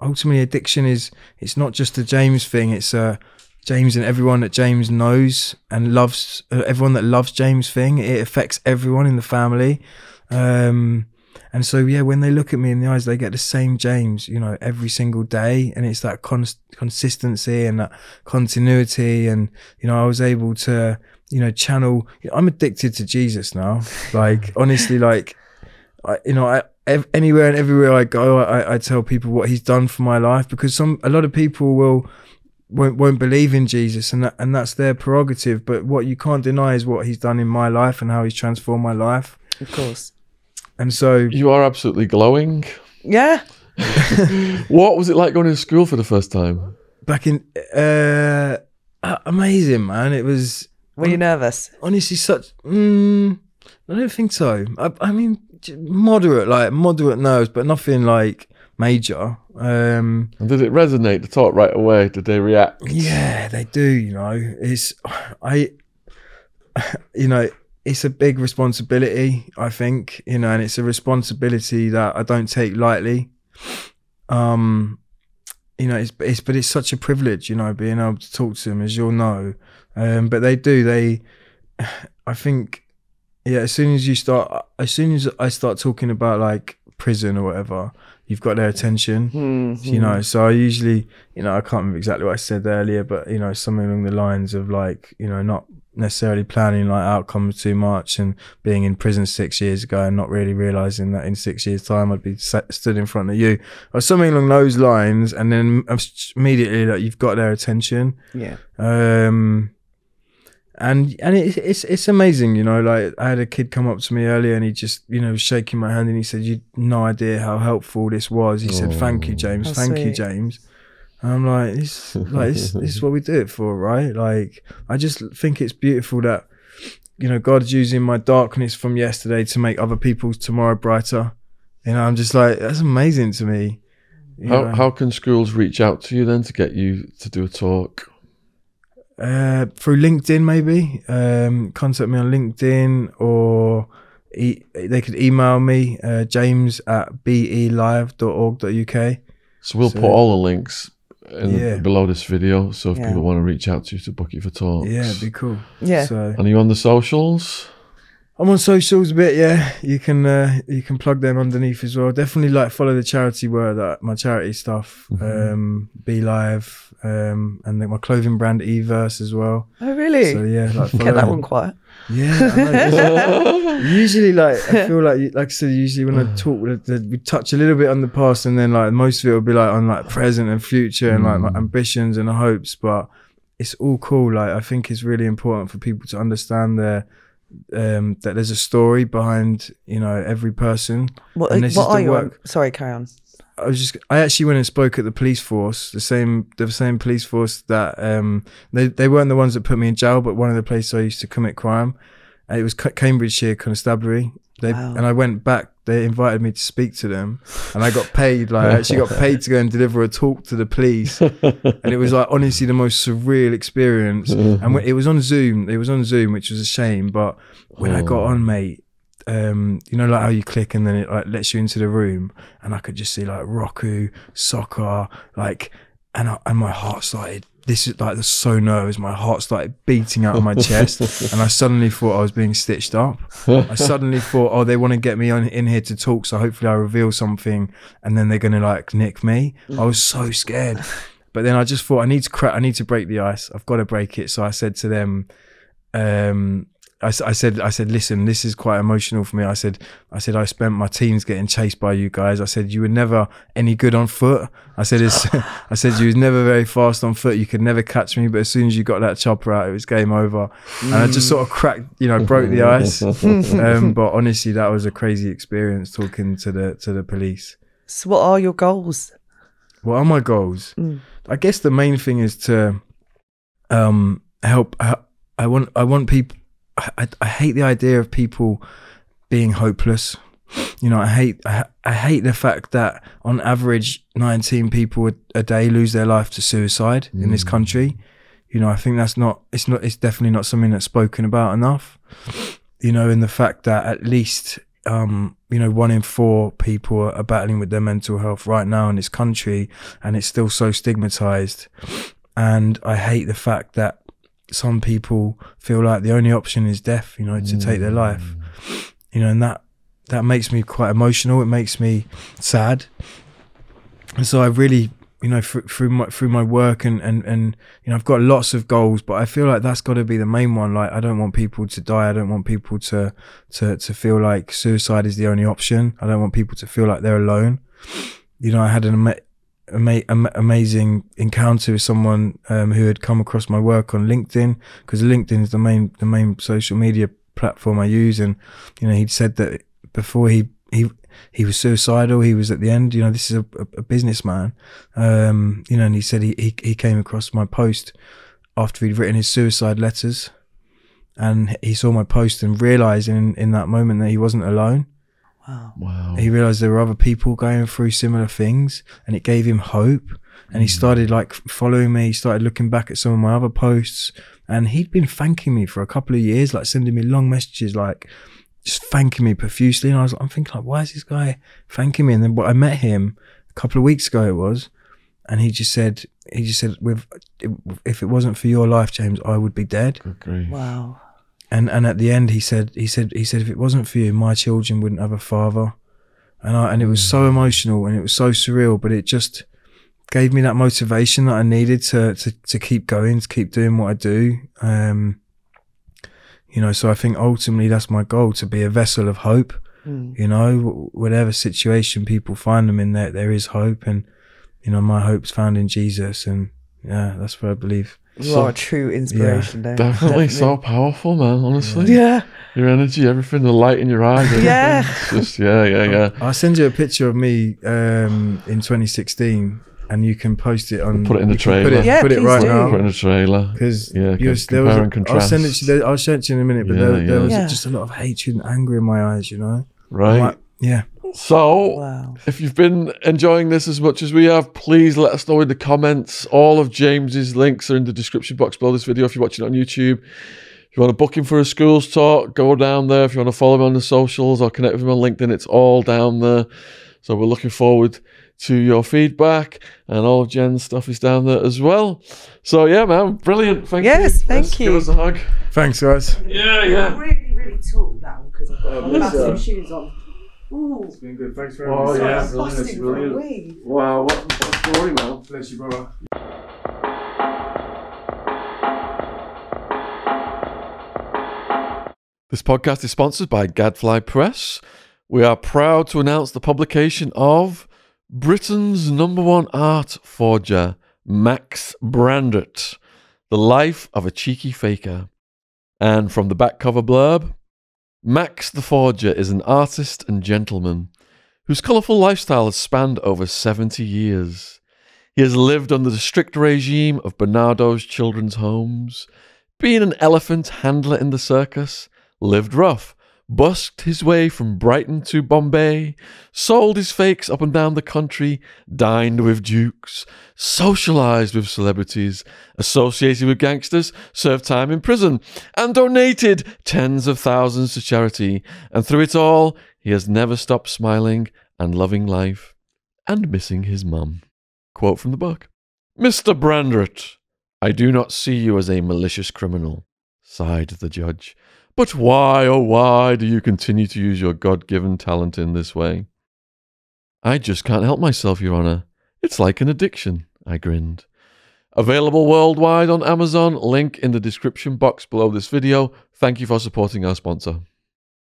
ultimately addiction is it's not just a James thing. It's uh, James and everyone that James knows and loves. Uh, everyone that loves James thing. It affects everyone in the family. Um, and so yeah, when they look at me in the eyes, they get the same James, you know, every single day, and it's that con- consistency and that continuity. And you know, I was able to, you know, channel. I'm addicted to Jesus now. [LAUGHS] Like honestly, like I, you know, I ev- anywhere and everywhere I go, I, I tell people what He's done for my life because some a lot of people will won't won't believe in Jesus, and that, and that's their prerogative. But what you can't deny is what He's done in my life and how He's transformed my life. Of course. And so, You are absolutely glowing. Yeah. [LAUGHS] What was it like going to school for the first time? back in uh, uh, amazing, man. It was Were you nervous? honestly such mm, i don't think so I, I mean moderate like moderate nerves but nothing like major um And did it resonate the talk right away? Did they react? yeah they do you know it's [SIGHS] i [SIGHS] you know it's a big responsibility i think you know and it's a responsibility that i don't take lightly. Um you know it's, it's but it's such a privilege you know being able to talk to them as you'll know. Um but they do they [SIGHS] i think yeah as soon as you start as soon as i start talking about like prison or whatever you've got their attention Mm-hmm. you know. So i usually you know i can't remember exactly what i said earlier but you know something along the lines of like you know not necessarily planning like outcomes too much and being in prison six years ago and not really realizing that in six years time i'd be sat, stood in front of you. Or something along those lines and then immediately like you've got their attention. Yeah. um and and it, it's it's amazing you know like i had a kid come up to me earlier and he just you know was shaking my hand and he said you no idea how helpful this was. He said thank you james. How thank you james and i'm like this like this, this is what we do it for right like i just think it's beautiful that you know god's using my darkness from yesterday to make other people's tomorrow brighter you know i'm just like that's amazing to me you How, know. how can schools reach out to you then to get you to do a talk? uh, through LinkedIn, maybe. Um, contact me on LinkedIn or e- they could email me, uh, james at belive.org.uk. So we'll So- put all the links in Yeah. below this video. So if Yeah. people want to reach out to you to book you for talks. Yeah, it'd be cool. Yeah. So And are you on the socials? I'm on socials a bit. Yeah, you can uh, you can plug them underneath as well. Definitely like follow the charity word, that my charity stuff. Um, BeLive, um, and then my clothing brand Everse as well. Oh, really? So yeah, like follow Get that one quiet. Yeah, I know. [LAUGHS] usually like I feel like like I said usually when I talk we touch a little bit on the past and then like most of it will be like on like present and future and like my ambitions and hopes but it's all cool like I think it's really important for people to understand their um that there's a story behind you know every person What, And this what is are the you on? work. Sorry, carry on. I was just I actually went and spoke at the police force, the same the same police force that um they they weren't the ones that put me in jail, but one of the places I used to commit crime. It was Cambridgeshire Constabulary. They Wow. and I went back. They invited me to speak to them, and I got paid. Like I actually got paid to go and deliver a talk to the police, [LAUGHS] and it was like honestly the most surreal experience. And it was on Zoom. It was on Zoom, which was a shame. But when I got on, mate, um, you know, like how you click and then it like lets you into the room, and I could just see like Roku, soccer, like, and I, and my heart started. This is like the so nervous. My heart started beating out of my chest, [LAUGHS] and I suddenly thought I was being stitched up. I [LAUGHS] suddenly thought, oh, they want to get me on in here to talk, so hopefully I reveal something, and then they're gonna like nick me. I was so scared, but then I just thought I need to crack. I need to break the ice. I've got to break it. So I said to them, um, I, I said, I said, listen, this is quite emotional for me. I said, I said, I spent my teens getting chased by you guys. I said, you were never any good on foot. I said, it's, [LAUGHS] [LAUGHS] I said, you was never very fast on foot. You could never catch me. But as soon as you got that chopper out, it was game over. And I just sort of cracked, you know, broke the ice. [LAUGHS] um, but honestly, that was a crazy experience talking to the, to the police. So, what are your goals? What are my goals? Mm. I guess the main thing is to um help. I want I want people. I, I hate the idea of people being hopeless. You know, I hate I, I hate the fact that on average, nineteen people a, a day lose their life to suicide in this country. You know, I think that's not. It's not. It's definitely not something that's spoken about enough. You know, and the fact that at least um, you know, one in four people are battling with their mental health right now in this country, and it's still so stigmatized. And I hate the fact that some people feel like the only option is death, you know, to take their life. Mm. You know, and that that makes me quite emotional. It makes me sad. And so I really, you know, through, through my through my work and and and you know, I've got lots of goals, but I feel like that's got to be the main one. Like, I don't want people to die. I don't want people to to to feel like suicide is the only option. I don't want people to feel like they're alone. You know, I had an ama- ama- am- amazing encounter with someone um, who had come across my work on LinkedIn because LinkedIn is the main the main social media platform I use, and you know, he'd said that before he he he was suicidal. He was at the end. You know, this is a, a, a businessman. Um, you know, and he said he, he he came across my post after he'd written his suicide letters. and he saw my post and realized in, in that moment that he wasn't alone. Wow. Wow. He realized there were other people going through similar things, and it gave him hope. And he hmm. started like following me. He started looking back at some of my other posts, and he'd been thanking me for a couple of years, like sending me long messages, like just thanking me profusely. And I was, like, I'm thinking, like, why is this guy thanking me? And then, but I met him a couple of weeks ago. It was, and he just said, he just said, with if it wasn't for your life, James, I would be dead. Good grief. Wow. And and at the end, he said, he said, he said, if it wasn't for you, my children wouldn't have a father. And I and it was so emotional and it was so surreal, but it just gave me that motivation that I needed to to to keep going, to keep doing what I do. Um, you know, so I think ultimately that's my goal to be a vessel of hope. Mm. You know, whatever situation people find them in, there there is hope, and you know, my hope's found in Jesus, and yeah, that's what I believe. You So- are a true inspiration, Dave. Definitely, so powerful, man. Honestly, Yeah. your energy, everything, the light in your eyes. Yeah. It's just yeah, yeah, yeah. I'll send you a picture of me um, in 2016, and you can post it on. Put it in the you can Put trailer. it, Yeah, put it right do. now. Put it in the trailer. because Yeah, there was, there compare was and a, I'll send it to you. I'll show it to you in a minute. But Yeah, there, there was Yeah. just a lot of hatred and anger in my eyes. You know, Right. Like, yeah. So, Wow. if you've been enjoying this as much as we have, please let us know in the comments. All of James's links are in the description box below this video if you're watching it on YouTube. If you want to book him for a schools talk, go down there. If you want to follow him on the socials or connect with him on LinkedIn, it's all down there. So we're looking forward to your feedback, and all of Jen's stuff is down there as well. So yeah, man, brilliant. Thank you. Yes, thank Let's you. Give us a hug. Thanks, guys. Yeah, yeah. really, really tall now because I've got bless massive shoes on. Ooh, It's been good. Thanks for Oh, having me. yeah, Sorry. brilliant, busting for brilliant. Wow, what, what a story, man. Bless you, brother. This podcast is sponsored by Gadfly Press. We are proud to announce the publication of Britain's number one art forger, Max Brandrett, The Life of a Cheeky Faker. And from the back cover blurb, Max the Forger is an artist and gentleman whose colourful lifestyle has spanned over 70 years. He has lived under the strict regime of Barnardo's children's homes, been an elephant handler in the circus, lived rough, busked his way from Brighton to Bombay, sold his fakes up and down the country, dined with dukes, socialized with celebrities, associated with gangsters, served time in prison, and donated tens of thousands to charity. And through it all, he has never stopped smiling and loving life and missing his mum. Quote from the book Mr. Brandrett, I do not see you as a malicious criminal, sighed the judge. But why, oh, why do you continue to use your God given talent in this way? I just can't help myself, Your Honour. It's like an addiction, I grinned. Available worldwide on Amazon, link in the description box below this video. Thank you for supporting our sponsor.